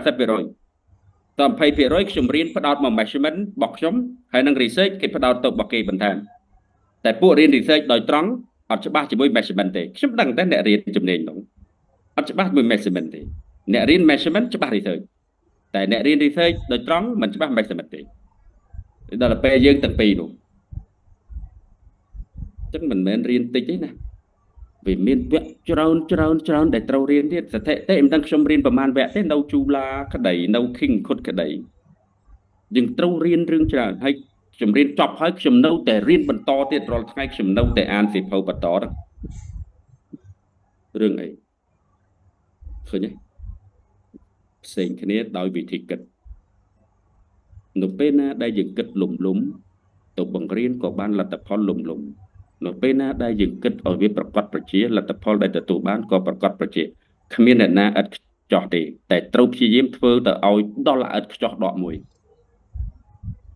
ត20%ខ្ញុំរៀនផ្ដោតមក measurement របស់ខ្ញុំហើយនឹង research គេផ្ដោតទៅរបស់គេបន្ថែមតែពួករៀន research ដោយត្រង់អត់ច្បាស់ជាមួយ measurement ទេខ្ញុំដឹងតែអ្នករៀនជំនាញនោះអត់ច្បាស់ជាមួយ measurement ទេអ្នករៀន measurement ច្បាស់ research តែអ្នករៀន research ដោយត្រង់មិនច្បាស់ measurement ទេដល់ពេលយើងទាំងពីរនោះចឹងមិនមែនរៀនតិចទេណា វាមានវគ្គច្រើនច្រើនច្រើនដែលត្រូវរៀនទៀតស្ថិតិមិនដឹងខ្ញុំរៀនប្រហែលវគ្គទេនៅជូឡាក្តីនៅ King ខុតក្តីយើងត្រូវរៀនរឿងច្រើនហើយខ្ញុំរៀនចប់ហើយខ្ញុំនៅតែរៀនបន្តទៀតរាល់ថ្ងៃខ្ញុំនៅតែអានសៀវភៅបន្តរឿងអីឃើញទេផ្សេងគ្នាដោយវិធីគិតនៅពេលណាដែលយើងគិតលំលំទៅបង្រៀនក៏បានលទ្ធផលលំលំ នៅពេលណាដែលយើងគិតឲ្យវាប្រកបប្រជាលទ្ធផលដែលទទួលបានក៏ប្រកបប្រជាគ្មានអ្នកណាឥតខ្ចោះទេតែត្រូវព្យាយាមធ្វើទៅឲ្យដល់ល្អិតខ្ចោះដកមួយ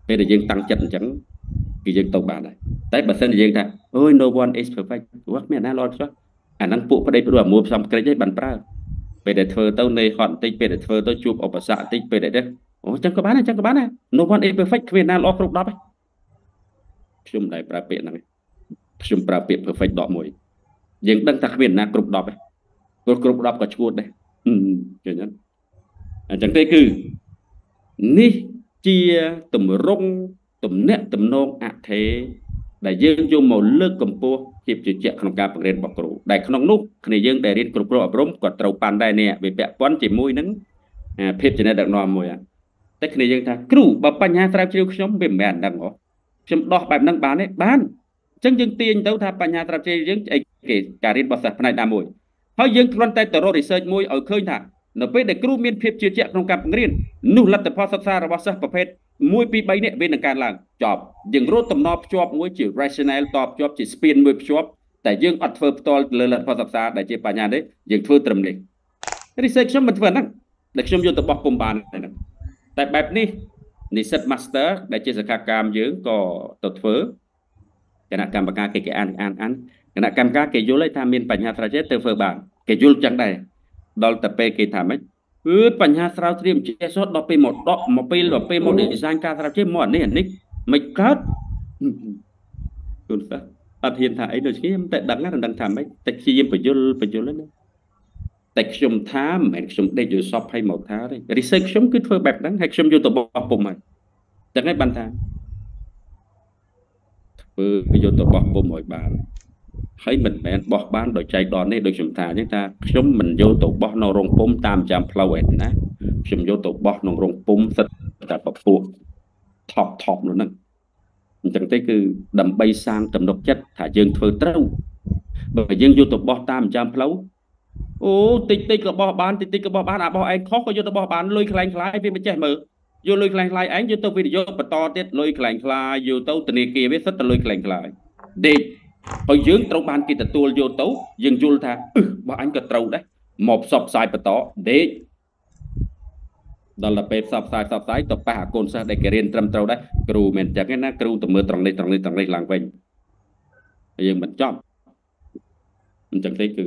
ពេលដែលយើងតាំងចិត្តអញ្ចឹងគឺយើងទៅបានដែរតែបើសិនជាយើងថាអូយ no one is perfect ព្រោះគ្មានអ្នកណាល្អខ្ចោះអាហ្នឹងពួកប្តីព្រោះអាមួផ្សំក្រិចឯងបានប្រើពេលដែលធ្វើទៅនៃហត់បន្តិចពេលដែលធ្វើទៅជួបឧបសគ្គបន្តិចពេលដែលនេះអូចឹងក៏បានដែរចឹងក៏បានដែរ no one is perfect គ្មានណាល្អគ្រប់10ទេខ្ញុំមិនដែលប្រើពាក្យហ្នឹងទេ ខ្ញុំប្រើពាក្យ perfect ដកមួយយើងដឹងថាគ្មានណាគ្រប់10ទេព្រោះគ្រប់10ក៏ឈួតដែរឃើញអត់អញ្ចឹងទេគឺនេះជាទម្រង់ទំនាក់ទំនងអថេដែលយើងយកមកលើកកម្ពស់ភាពជឿជាក់ក្នុងការបង្រៀនរបស់គ្រូដែលក្នុងនោះគ្នាយើងដែលរៀនគ្រប់គ្រងអប់រំក៏ត្រូវប៉ាន់ដែរនេះវាពាក់ព័ន្ធជាមួយនឹងភាពចំណេះដឹកនាំមួយតែគ្នាយើងថាគ្រូបើបញ្ហាស្រាវជ្រាវខ្ញុំវាមិនមែនហ្នឹងហ៎ខ្ញុំដោះបែបហ្នឹងបានទេបានអញ្ចឹងយើងទាញទៅថាបញ្ហាស្រាវជ្រាវយើងអីគេការរៀនរបស់សិស្សផ្នែកណាមួយហើយយើងគ្រាន់តែទៅរក research មួយឲ្យឃើញថានៅពេលដែលគ្រូមានភាពជឿជាក់ក្នុងការបង្រៀននោះលទ្ធផលសិក្សារបស់សិស្សប្រភេទ1 2 3នេះវានឹងកើនឡើងចប់យើងរត់តំណភ្ជាប់មួយជា rational តបភ្ជាប់ជា spin មួយភ្ជាប់តែយើងអត់ធ្វើផ្ទាល់លើលទ្ធផលសិក្សាដែលជាបញ្ហាទេយើងធ្វើត្រឹមនេះ research ខ្ញុំមិនធ្វើហ្នឹងដែលខ្ញុំយកទៅបោះពុំបានហ្នឹងតែបែបនេះនិស្សិត master ដែលជាសកកម្មយើងក៏ទៅធ្វើ គណៈកម្មការគេគេអានអានអានគណៈកម្មការគេយល់ហើយថាមានបញ្ហាស្រាវជ្រាវទៅធ្វើបានគេយល់ចឹងដែរដល់តែពេលគេថាម៉េចគឺបញ្ហាស្រាវជ្រាវជាសតដល់ពេលមកដកមកពេលដល់ពេលមក design ការស្រាវជ្រាវមកអានេះអានេះមិនកើតគុណសិស្សអត់ហ៊ានថាអីដូចគ្នាតែដឹងតែដឹងថាម៉េចតែព្យាយាមបញ្យលបញ្យលណាតែខ្ញុំថាមិនមែនខ្ញុំដេកយល់សពឲ្យមកថាទេ research ខ្ញុំគឺធ្វើបែបហ្នឹងហើយខ្ញុំយកទៅបោះពុំហើយចឹងហើយបានថា ធ្វើយកទៅបោះពុំឲ្យបានហើយមិនមែនបោះបានដោយចៃដន្យទេដូចខ្ញុំថាអញ្ចឹងថាខ្ញុំមិនយកទៅបោះនៅរោងពុំតាមចាំផ្លូវឯណាខ្ញុំយកទៅបោះក្នុងរោងពុំសិតតែពពោះ top top នោះហ្នឹងអញ្ចឹងទេគឺដើម្បីសាងទំនុកចិត្តថាយើងធ្វើត្រូវបើយើងយកទៅបោះតាមចាំផ្លូវអូតិចតិចក៏បោះបានតិចតិចក៏បោះបានអាបោះឯងខុសក៏យកទៅបោះបានលុយខ្លាំងខ្លាយវាមិនចេះមើល យកលុយខ្លាំងខ្លាយឯងយកទៅវិនិយោគបន្តទៀតលុយខ្លាំងខ្លាយយកទៅធនាគារវាសិតតែលុយខ្លាំងខ្លាយដេកហើយយើងត្រូវបានគេទទួលយកទៅយើងយល់ថាអឺបោះអញក៏ត្រូវដែរមកផ្សព្វផ្សាយបន្តដេកដល់ទៅពេលផ្សព្វផ្សាយផ្សព្វផ្សាយទៅប៉ះអាកូនសិស្សដែលគេរៀនត្រឹមត្រូវដែរគ្រូមិនអញ្ចឹងទេណាគ្រូទៅមើលត្រង់នេះត្រង់នេះត្រង់នេះឡើងវិញហើយយើងមិនចប់អញ្ចឹងទេគឺ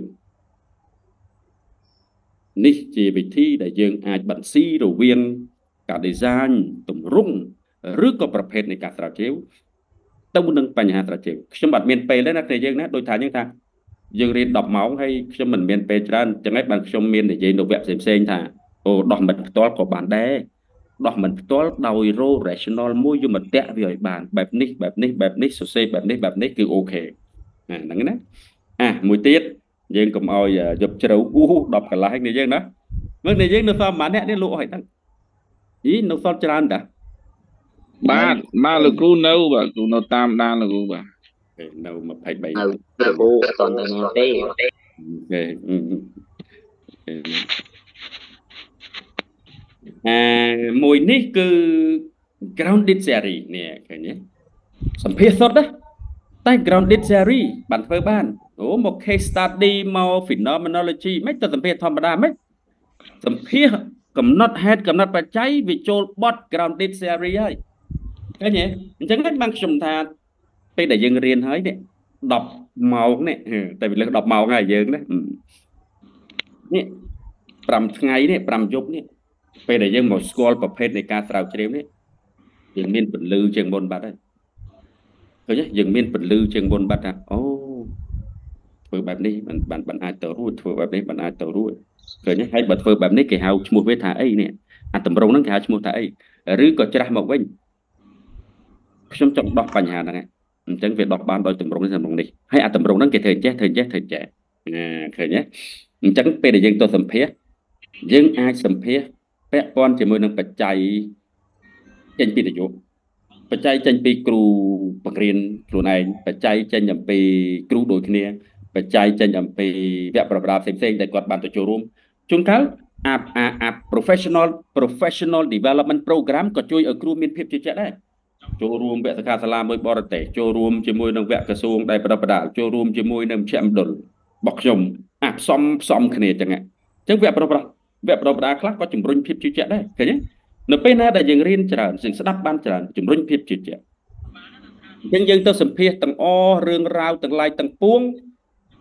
នេះជាវិធីដែលយើងអាចបន្ស៊ីរវាង ការ design ទម្រង់ឬក៏ប្រភេទនៃការស្រាវជ្រាវទៅនឹងបញ្ហាស្រាវជ្រាវខ្ញុំអត់មានពេលទេណាតែយើងណាដូចថាយើងថាយើងរៀន10ម៉ោងហើយខ្ញុំមិនមានពេលច្រើនអញ្ចឹងឯងបានខ្ញុំមាននិយាយនៅវគ្គផ្សេងៗថាអូដោះមិនផ្ទាល់ក៏បានដែរដោះមិនផ្ទាល់ដោយ row rational មួយយកមកតាក់វាឲ្យបានបែបនេះបែបនេះបែបនេះសរសេរបែបនេះបែបនេះគឺអូខេហ្នឹងណាអាមួយទៀតយើងកុំឲ្យយកជ្រៅអ៊ូ10កន្លះនេះយើងណាមើលនេះយើងនៅសល់ប្រហែលអ្នកនេះលក់ឲ្យហ្នឹង អីនៅសល់ច្រើនតាបាទបាទលោកគ្រូនៅបាទគ្រូនៅតាមដានលោកគ្រូបាទនៅ23នៅគ្រូអត់តទៅណាទេអឺមួយនេះគឺ grounded series នេះឃើញទេសម្ភារសុទ្ធណាតែ grounded series បានធ្វើបានអូមក case study មក phenomenology មិនទៅសម្ភារធម្មតាមិនសម្ភារ កំណត់ហេតុកំណត់បច្ច័យវាចូលបត់ grounded theory ហើយឃើញទេអញ្ចឹងបានខ្ញុំថាពេលដែលយើងរៀនហើយនេះ10ម៉ោងនេះតែវាលើស10ម៉ោងហើយយើងណានេះ5ថ្ងៃនេះ5យប់នេះពេលដែលយើងមកស្គាល់ប្រភេទនៃការស្រាវជ្រាវនេះយើងមានពលឺជាងមុនបាត់ហើយឃើញទេយើងមានពលឺជាងមុនបាត់ថាអូធ្វើបែបនេះมันបានបានអាចទៅរួចធ្វើបែបនេះបានអាចទៅរួច ឃើញទេហើយបើធ្វើបែបនេះគេហៅឈ្មោះវាថាអីនេះអាតម្រងហ្នឹងគេហៅឈ្មោះថាអីឬក៏ច្រាស់មកវិញខ្ញុំចង់ដោះបញ្ហាហ្នឹងអញ្ចឹងវាដោះបានដោយតម្រងនេះតម្រងនេះហើយអាតម្រងហ្នឹងគេធ្វើចេះធ្វើចេះធ្វើចេះណាឃើញទេអញ្ចឹងពេលដែលយើងទៅសម្ភាសយើងអាចសម្ភាសពាក់ព័ន្ធជាមួយនឹងបច្ច័យចេញពីនយោបាយបច្ច័យចេញពីគ្រូបង្រៀនខ្លួនឯងបច្ច័យចេញអំពីគ្រូដូចគ្នា បច្ច័យចេញអំពីវគ្គប្រដាផ្សេងៗដែលគាត់បានទៅចូលរួមជួនកាលអាអាអា professional professional development program ក៏ជួយឲ្យគ្រូមានភាពជឿជាក់ដែរចូលរួមវគ្គសិក្ខាសាលាមួយបរទេសចូលរួមជាមួយនឹងវគ្គក្រសួងដែលប្រដបដាលចូលរួមជាមួយនឹងមជ្ឈមណ្ឌលរបស់ខ្ញុំអាផ្សំផ្សំគ្នាចឹងអញ្ចឹងវគ្គប្រដបដាលវគ្គប្រដបដាលខ្លះក៏ជំរុញភាពជឿជាក់ដែរឃើញទេនៅពេលណាដែលយើងរៀនច្រើនយើងស្ដាប់បានច្រើនជំរុញភាពជឿជាក់អញ្ចឹងយើងទៅសម្ភាសទាំងអរឿងរ៉ាវទាំងឡាយទាំងពួង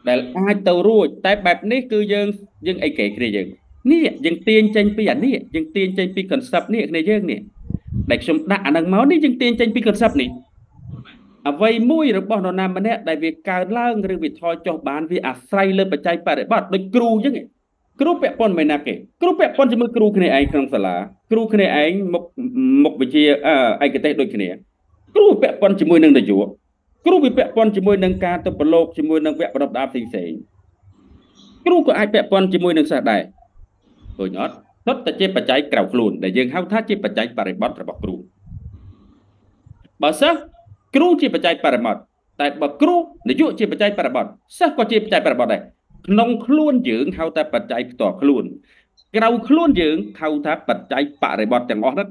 ដែលអាចទៅរួចតែបែបនេះគឺយើងយើងអីគេគ្នាយើងនេះយើងទាញចេញពីអានេះយើងទាញចេញពី concept នេះគ្នាយើងនេះដែលខ្ញុំដាក់អានឹងមកនេះយើងទាញចេញពី concept នេះអ្វីមួយរបស់នរណាម្នាក់ដែលវាកើនឡើងឬវាថយចុះបានវាអាស្រ័យលើបច្ច័យបរិបត្តិដូចគ្រូអញ្ចឹងគ្រូពាក់ព័ន្ធមិនណាគេគ្រូពាក់ព័ន្ធជាមួយគ្រូគ្នាឯងក្នុងសាលាគ្រូគ្នាឯងមុខមុខវិជ្ជាឯកទេសដូចគ្នាគ្រូពាក់ព័ន្ធជាមួយនឹងនយោបាយ គ្រូវាពាក់ព័ន្ធជាមួយនឹងការទៅប្រឡូកជាមួយនឹងវគ្គប្រដាប់ផ្សេងផ្សេងគ្រូក៏អាចពាក់ព័ន្ធជាមួយនឹងសិស្សដែរឃើញអត់សុទ្ធតែជាបច្ច័យក្រៅខ្លួនដែលយើងហៅថាជាបច្ច័យបរិបត្តិរបស់គ្រូបើសិស្សគ្រូជាបច្ច័យបរិបត្តិតែបើគ្រូនយោជាបច្ច័យបរិបត្តិសិស្សក៏ជាបច្ច័យបរិបត្តិដែរក្នុងខ្លួនយើងហៅថាបច្ច័យផ្ទាល់ខ្លួនក្រៅខ្លួនយើងហៅថាបច្ច័យបរិបត្តិទាំងអស់ហ្នឹង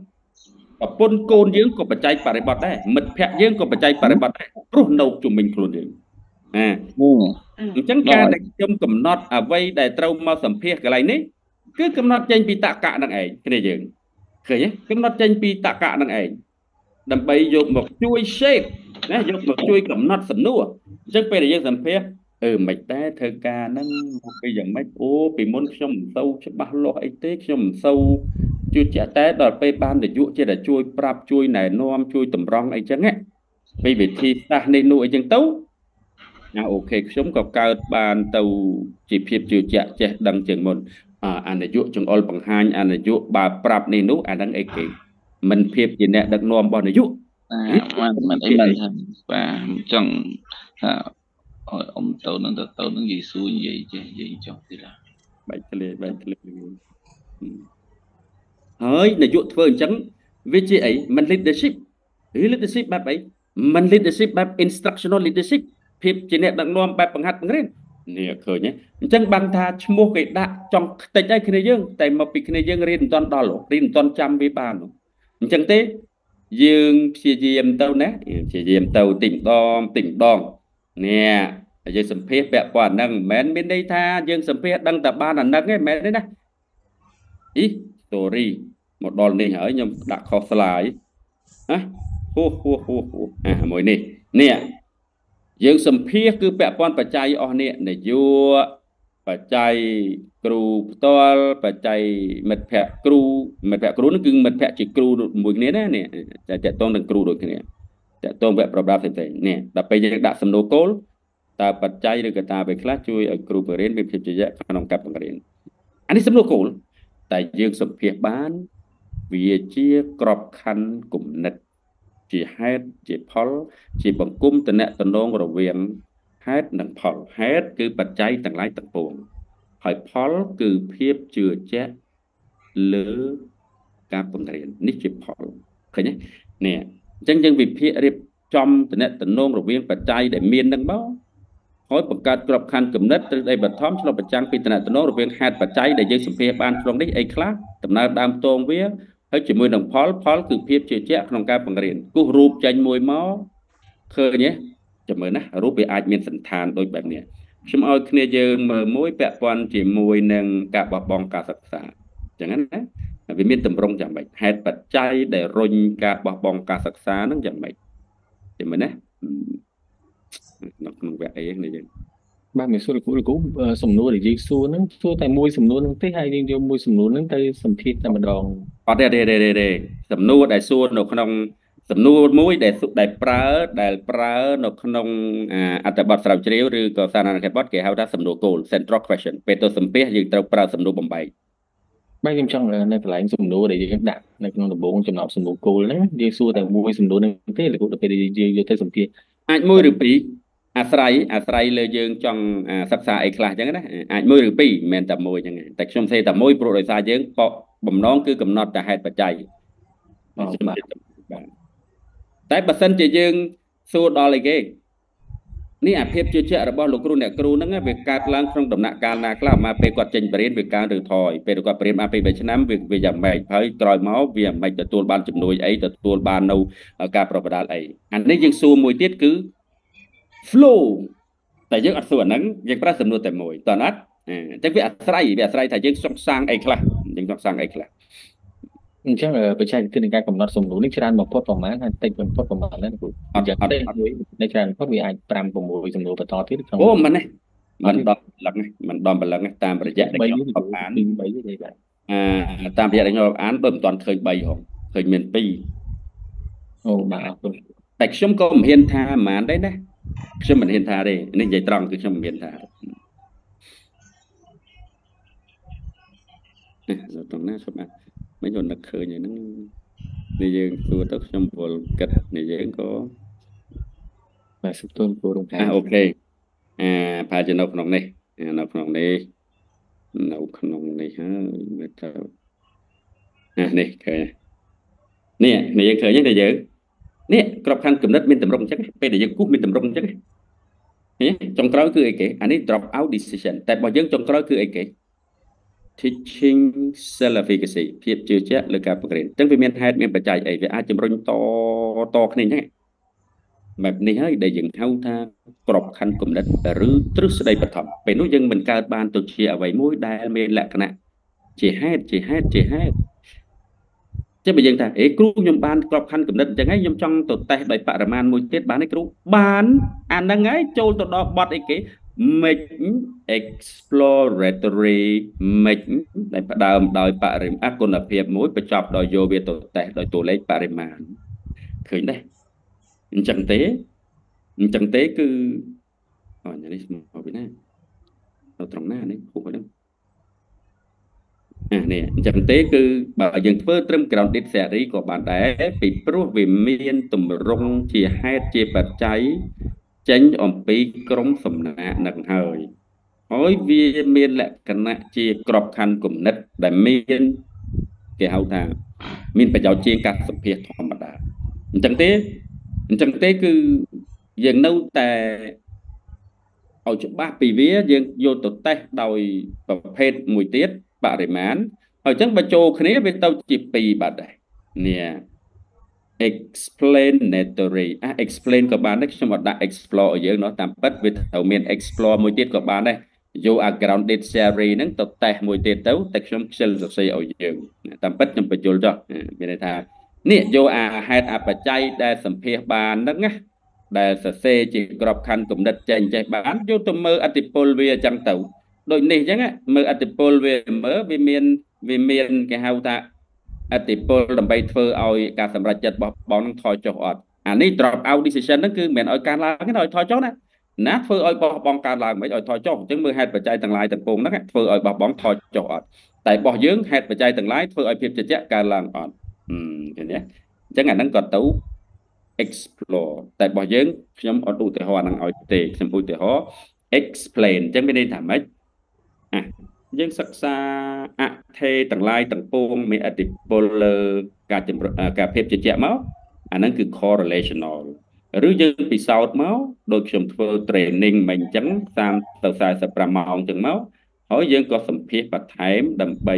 ប្រពន្ធកូនយើងក៏បច្ច័យបរិបត្តិដែរមិត្តភ័ក្តិយើងក៏បច្ច័យបរិបត្តិដែរព្រោះនៅជុំវិញខ្លួនយើងអាអញ្ចឹងការដែលខ្ញុំកំណត់អ្វីដែលត្រូវមកសម្ភាសកន្លែងនេះគឺកំណត់ចេញពីតកៈនឹងឯងគ្នាយើងឃើញទេកំណត់ចេញពីតកៈនឹងឯងដើម្បីយកមកជួយ shape ណាយកមកជួយកំណត់សំណួរអញ្ចឹងពេលដែលយើងសម្ភាសអឺមិនតែធ្វើការហ្នឹងមកពីយ៉ាងម៉េចអូពីមុនខ្ញុំមិនសូវច្បាស់លាស់អីទេខ្ញុំមិនសូវ ជឿជាក់តែដល់ពេលបាននយោជិតតែជួយប្រាប់ជួយណែនាំជួយតម្រង់អីចឹងពីវិធីសាស្ត្រនេះនោះអីចឹងទៅណាអូខេខ្ញុំក៏កើតបានទៅជាភាពជឿជាក់ចេះដឹងជាងមុនអានយោចង្អុលបង្ហាញអានយោបើប្រាប់នេះនោះអាហ្នឹងអីគេមិនភាពជាអ្នកដឹកនាំរបស់នយោបាទមិនអីមិនថាបាទចង់ថាអ៊ំទៅនឹងទៅទៅនឹងយេស៊ូនិយាយចេះនិយាយចុះទីឡាបែកធ្លាយបែកធ្លាយ ហើយនាយកធ្វើអញ្ចឹងវាជាអីមិន leadership ឬ leadership បែបអីមិន leadership បែប instructional leadership ភាពជាអ្នកដឹកនាំបែបបង្ហាត់បង្រៀននេះឃើញទេអញ្ចឹងបានថាឈ្មោះគេដាក់ចង់ខ្ទេចហើយគ្នាយើងតែមកពីគ្នាយើងរៀនមិនទាន់ដល់រៀនមិនទាន់ចាំវាបានអញ្ចឹងទេយើងព្យាយាមទៅណាព្យាយាមទៅតិចម្ដងតិចម្ដងនេះយើងសម្ភាសពាក់ព័ន្ធហ្នឹងមិនមែនមានន័យថាយើងសម្ភាសដឹងតែបានអាហ្នឹងទេមិនមែនទេណាអ៊ី story មកដល់នេះហើយខ្ញុំដាក់ខុស slide ណាហូហូហូហូអាមួយនេះនេះយើងសម្ភាសគឺពាក់ព័ន្ធបច្ច័យអស់នេះនយោបច្ច័យគ្រូផ្ទាល់បច្ច័យមិត្តភ័ក្តិគ្រូមិត្តភ័ក្តិគ្រូនោះគឺមិត្តភ័ក្តិជាគ្រូមួយគ្នាណានេះតែតកតងនឹងគ្រូដូចគ្នាតកតងវគ្គប្រដាប់ផ្សេងៗនេះដល់ពេលយើងដាក់សំណួរគោលតើបច្ច័យឬកត្តាអ្វីខ្លះជួយឲ្យគ្រូបង្រៀនមានភាពជាក់ក្នុងការបង្រៀនអានេះសំណួរគោល តែយើងសម្ភាសបាន វាជាក្របខណ្ឌគំនិត ជាហេតុជាផល ជាបង្គំតំណែងរវាងហេតុនិងផលហេតុគឺបច្ច័យទាំងឡាយទាំងពួងហើយផលគឺភាពជឿជាក់លើការបង្រៀននេះជាផលឃើញទេនេះអញ្ចឹងយើងវិភាគរៀបចំតំណែងរវាងបច្ច័យដែលមាននឹងមក ហើយបង្កើតក្របខ័ណ្ឌគំនិតទ្រឹស្ដីបឋមឆ្លុះបញ្ចាំងពីតំណែងរវាងហេតុបច្ច័យដែលយើងសម្ភាសបានក្នុងនេះអីខ្លះដំណើរដើមតងវាហើយជាមួយនឹងផលផលគឺភាពជឿជាក់ក្នុងការបង្រៀនគូសរូបចេញមួយមកឃើញទេចាំមើលណារូបវាអាចមានសន្តានដូចបែបនេះខ្ញុំឲ្យគ្នាយើងមើលមួយពាក់ព័ន្ធជាមួយនឹងការបោះបង់ការសិក្សាអញ្ចឹងណាវាមានតម្រងយ៉ាងម៉េចហេតុបច្ច័យដែលរុញការបោះបង់ការសិក្សានឹងយ៉ាងម៉េចចាំមើលណា នៅក្នុងវគ្គអីនេះយើងបាទមានសួរលោកគ្រូលោកគ្រូសំណួរដែលយើងសួរហ្នឹងសួរតែមួយសំណួរហ្នឹងទេហើយយើងយកមួយសំណួរហ្នឹងទៅសម្ភាសតែម្ដងអត់ទេទេទេទេសំណួរដែលសួរនៅក្នុងសំណួរមួយដែលដែលប្រើដែលប្រើនៅក្នុងអត្ថបទស្រាវជ្រាវឬក៏សារណបទគេហៅថាសំណួរគោល central question ពេលទៅសម្ភាសយើងត្រូវប្រើសំណួរបំបែកបាទខ្ញុំចង់នៅកន្លែងសំណួរដែលយើងដាក់នៅក្នុងដំបូងចំណោមសំណួរគោលហ្នឹងយើងសួរតែមួយសំណួរហ្នឹងទេលោកគ្រូដល់ពេលយើងយកទៅសម្ភាសអាចមួយឬពីរ អាស្រ័យអាស្រ័យលើយើងចង់សិក្សាអីខ្លះអញ្ចឹងណាអាចមួយឬពីរមិនមែនតែមួយអញ្ចឹងតែខ្ញុំសេតែមួយព្រោះដោយសារយើងបំណងគឺកំណត់តែហេតុបច្ច័យបាទតែបើសិនជាយើងសួរដល់អីគេនេះអាភាពជឿជាក់របស់លោកគ្រូអ្នកគ្រូហ្នឹងវាកើតឡើងក្នុងដំណាក់កាលណាខ្លះមកពេលគាត់ចេញបរិញ្ញាបត្រវាកើនឬថយពេលគាត់បរិញ្ញាបត្រពី3ឆ្នាំវាវាយ៉ាងម៉េចហើយក្រោយមកវាមិនទទួលបានជំនួយអីទទួលបាននៅការប្រកបដាល់អីអានេះយើងសួរមួយទៀតគឺ flow តែយើងអត់សួរអាហ្នឹងយើងប្រើសំណួរតែមួយតើអត់អញ្ចឹងវាអាស្រ័យវាអាស្រ័យថាយើងសុខសាងអីខ្លះយើងសុខសាងអីខ្លះអញ្ចឹងបច្ចេកទេសនៃការកំណត់សំណួរនេះច្រើនបំផុតប្រហែលហើយតិចបំផុតប្រហែលណាគ្រូអញ្ចឹងទេមួយនៃច្រើនបំផុតវាអាច5 6សំណួរបន្តទៀតក្នុងអូមិនទេមិនដល់លឹងមិនដល់បលឹងតាមរយៈដែលខ្ញុំអាន3ទេបាទអាតាមរយៈដែលខ្ញុំអានដូចមិនទាន់ឃើញ3ហងឃើញមាន2អូបាទអរគុណតែខ្ញុំក៏មិនហ៊ានថាប៉ុន្មានដែរណា ខ្ញុំមិនហ៊ានថាទេនេះនិយាយត្រង់គឺខ្ញុំមិនហ៊ានថានេះត្រង់ណាខ្ញុំបានមិនខ្ញុំនឹកឃើញហ្នឹងនេះយើងសួរទៅខ្ញុំវល់គិតនេះយើងក៏បាទសុខទុនគួររំខានអូខេអាប្រហែលជានៅក្នុងនេះនៅក្នុងនេះនៅក្នុងនេះហើយមើលទៅអានេះឃើញនេះនេះយើងឃើញទេយើង នេះក្របខ័ណ្ឌគំនិតមានតម្រុកអញ្ចឹងពេលដែលយើងគូសមានតម្រុកអញ្ចឹងចុងក្រោយគឺអីគេអានេះ drop out decision តែបើយើងចុងក្រោយគឺអីគេ teaching self efficacy ភាពជឿជាក់លើការបង្រៀនអញ្ចឹងវាមានហេតុមានបច្ច័យអីវាអាចជំរុញតតគ្នាអញ្ចឹងបែបនេះហើយដែលយើងហៅថាក្របខ័ណ្ឌគំនិតឬទ្រឹស្ដីបឋមពេលនោះយើងមិនកើតបានទៅជាអ្វីមួយដែលមានលក្ខណៈជាហេតុជាហេតុជាហេតុ ចឹងបើយើងថាអេគ្រូខ្ញុំបានក្របខ័ណ្ឌគំនិតអញ្ចឹងហើយខ្ញុំចង់ទៅតេស្តដោយបរិមាណមួយទៀតបានទេគ្រូបានអាហ្នឹងហើយចូលទៅដល់បត់អីគេ make exploratory make ដែលផ្ដើមដោយបរិមាណគុណភាពមួយបញ្ចប់ដោយយកវាទៅតេស្តដោយតួលេខបរិមាណឃើញទេអញ្ចឹងទេអញ្ចឹងទេគឺអូនេះមកពីណាទៅត្រង់ណានេះគូហ្នឹងអា នេះអញ្ចឹងទេគឺបើយើងធ្វើត្រឹម grounded theory ក៏បានដែរពីព្រោះវាមានទម្រង់ជាហេតុជាបច្ច័យចេញអំពីក្រមសំណាក់នឹងហើយហើយវាមានលក្ខណៈជាក្របខ័ណ្ឌគំនិតដែលមានគេហៅថា មានប្រយោជន៍ជាងការសម្ភាសធម្មតាអញ្ចឹងទេអញ្ចឹងទេគឺយើងនៅតែឲ្យច្បាស់ពីវាយើងយកទៅតេស្តដោយប្រភេទមួយទៀត បរិមាណហើយអញ្ចឹងបើចូលគ្នាវាទៅជា2បាត់ដែរនេះ explanatory អា explain ក៏បានដែរខ្ញុំអត់ដាក់ explore ឲ្យយើងเนาะតាមពិតវាត្រូវមាន explore មួយទៀតក៏បានដែរយក a grounded theory ហ្នឹងទៅតេស្តមួយទៀតទៅតែខ្ញុំខ្ជិលសរសេរឲ្យយើងតាមពិតខ្ញុំបញ្យល់ចុះមានន័យថានេះយកអាហេតុអបច្ច័យដែលសម្ភាសបានហ្នឹងណាដែលសរសេរជាក្របខណ្ឌគំនិតចេញចេះបានយកទៅមើលអតិពលវាអញ្ចឹងទៅ ដូចនេះអញ្ចឹងមើលអតិពលវាមើលវាមានវាមានគេហៅថាអតិពលដើម្បីធ្វើឲ្យការសម្រេចចិត្តរបស់បងនឹងថយចុះអត់អានេះ drop out decision ហ្នឹងគឺមិនមែនឲ្យការឡើងទេឲ្យថយចុះណាណាធ្វើឲ្យបោះបង់ការឡើងមិនឲ្យថយចុះអញ្ចឹងមើលហេតុបច្ច័យទាំងឡាយទាំងពួងហ្នឹងធ្វើឲ្យបោះបង់ថយចុះអត់តែរបស់យើងហេតុបច្ច័យទាំងឡាយធ្វើឲ្យភាពជឿជាក់កើនឡើងអត់ឃើញទេអញ្ចឹងអាហ្នឹងក៏ទៅ explore តែរបស់យើងខ្ញុំអត់ឧទាហរណ៍ហ្នឹងឲ្យទេខ្ញុំឧទាហរណ៍ explain អញ្ចឹងមានន័យថាម៉េចអា យើងសិក្សាអថេទាំងឡាយទាំងពួងមានអតិពលលើការជំរុញការភាពជឿជាក់មកអាហ្នឹងគឺ correlational ឬយើងពិសោធន៍មកដូចខ្ញុំធ្វើ training មិញអញ្ចឹង30ទៅ45ម៉ោងអញ្ចឹងមកហើយយើងក៏សម្ភាសបន្ថែមដើម្បី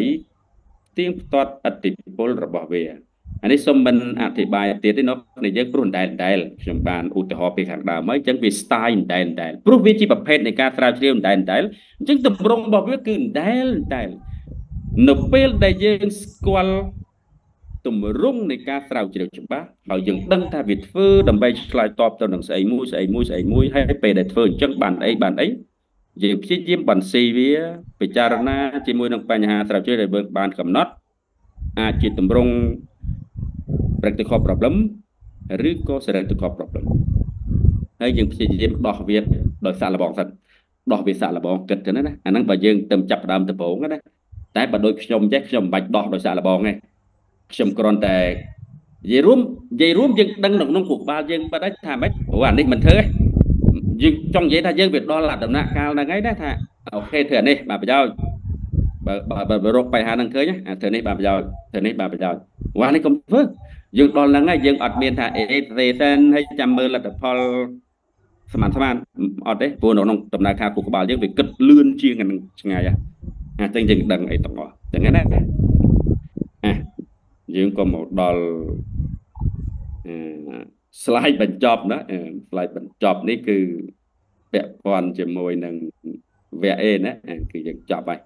ទៀងផ្ទាត់អតិពលរបស់វា អានេះសូមមិនអធិប្បាយទៀតទេនោះនេះយើងព្រោះដែលដែលខ្ញុំបានឧទាហរណ៍ពីខាងដើមហើយអញ្ចឹងវា style ដែលដែលព្រោះវាជាប្រភេទនៃការស្រាវជ្រាវដែលដែលអញ្ចឹងទម្រង់របស់វាគឺដែលដែលនៅពេលដែលយើងស្គាល់ទម្រង់នៃការស្រាវជ្រាវច្បាស់ហើយយើងដឹងថាវាធ្វើដើម្បីឆ្លើយតបទៅនឹងស្អីមួយស្អីមួយស្អីមួយហើយពេលដែលធ្វើអញ្ចឹងបានអីបានអីយើងព្យាយាមបន្ស៊ីវាពិចារណាជាមួយនឹងបញ្ហាស្រាវជ្រាវដែលបានកំណត់អាចជាទម្រង់ practical problem ឬក៏ theoretical problem ហើយយើងព្យាយាមដោះវាដោយសាកល្បងសិនដោះវាសាកល្បងគិតទៅណាអាហ្នឹងបើយើងទៅចាប់ដើមដំបូងណាតែបើដូចខ្ញុំចេះខ្ញុំមិនបាច់ដោះដោយសាកល្បងទេខ្ញុំគ្រាន់តែនិយាយរួមនិយាយរួមយើងដឹងនៅក្នុងគូក្បាលយើងបាត់ហើយថាម៉េចព្រោះអានេះមិនធ្វើទេយើងចង់និយាយថាយើងវាដល់ដំណាក់កាលហ្នឹងហើយណាថាអូខេធ្វើអានេះបាទប្រយោជន៍បើបើរកបញ្ហាហ្នឹងឃើញអាធ្វើនេះបាទប្រយោជន៍ធ្វើនេះបាទប្រយោជន៍វ៉ានេះកុំធ្វើ យើងដល់ហ្នឹងហើយយើងអត់មានថា iteration ហើយចាំមើលលទ្ធផលស្មានស្មានអត់ទេព្រោះនៅក្នុងដំណើរការគូក្បាលយើងវាគិតលឿនជាងអានឹងឆ្ងាយអាចឹងយើងដឹងអីទាំងអស់ចឹងណាអាយើងក៏មកដល់អឺ slide បញ្ចប់ណា slide បញ្ចប់នេះគឺពាក់ព័ន្ធជាមួយនឹងវគ្គ A ណាគឺយើងចប់ហើយ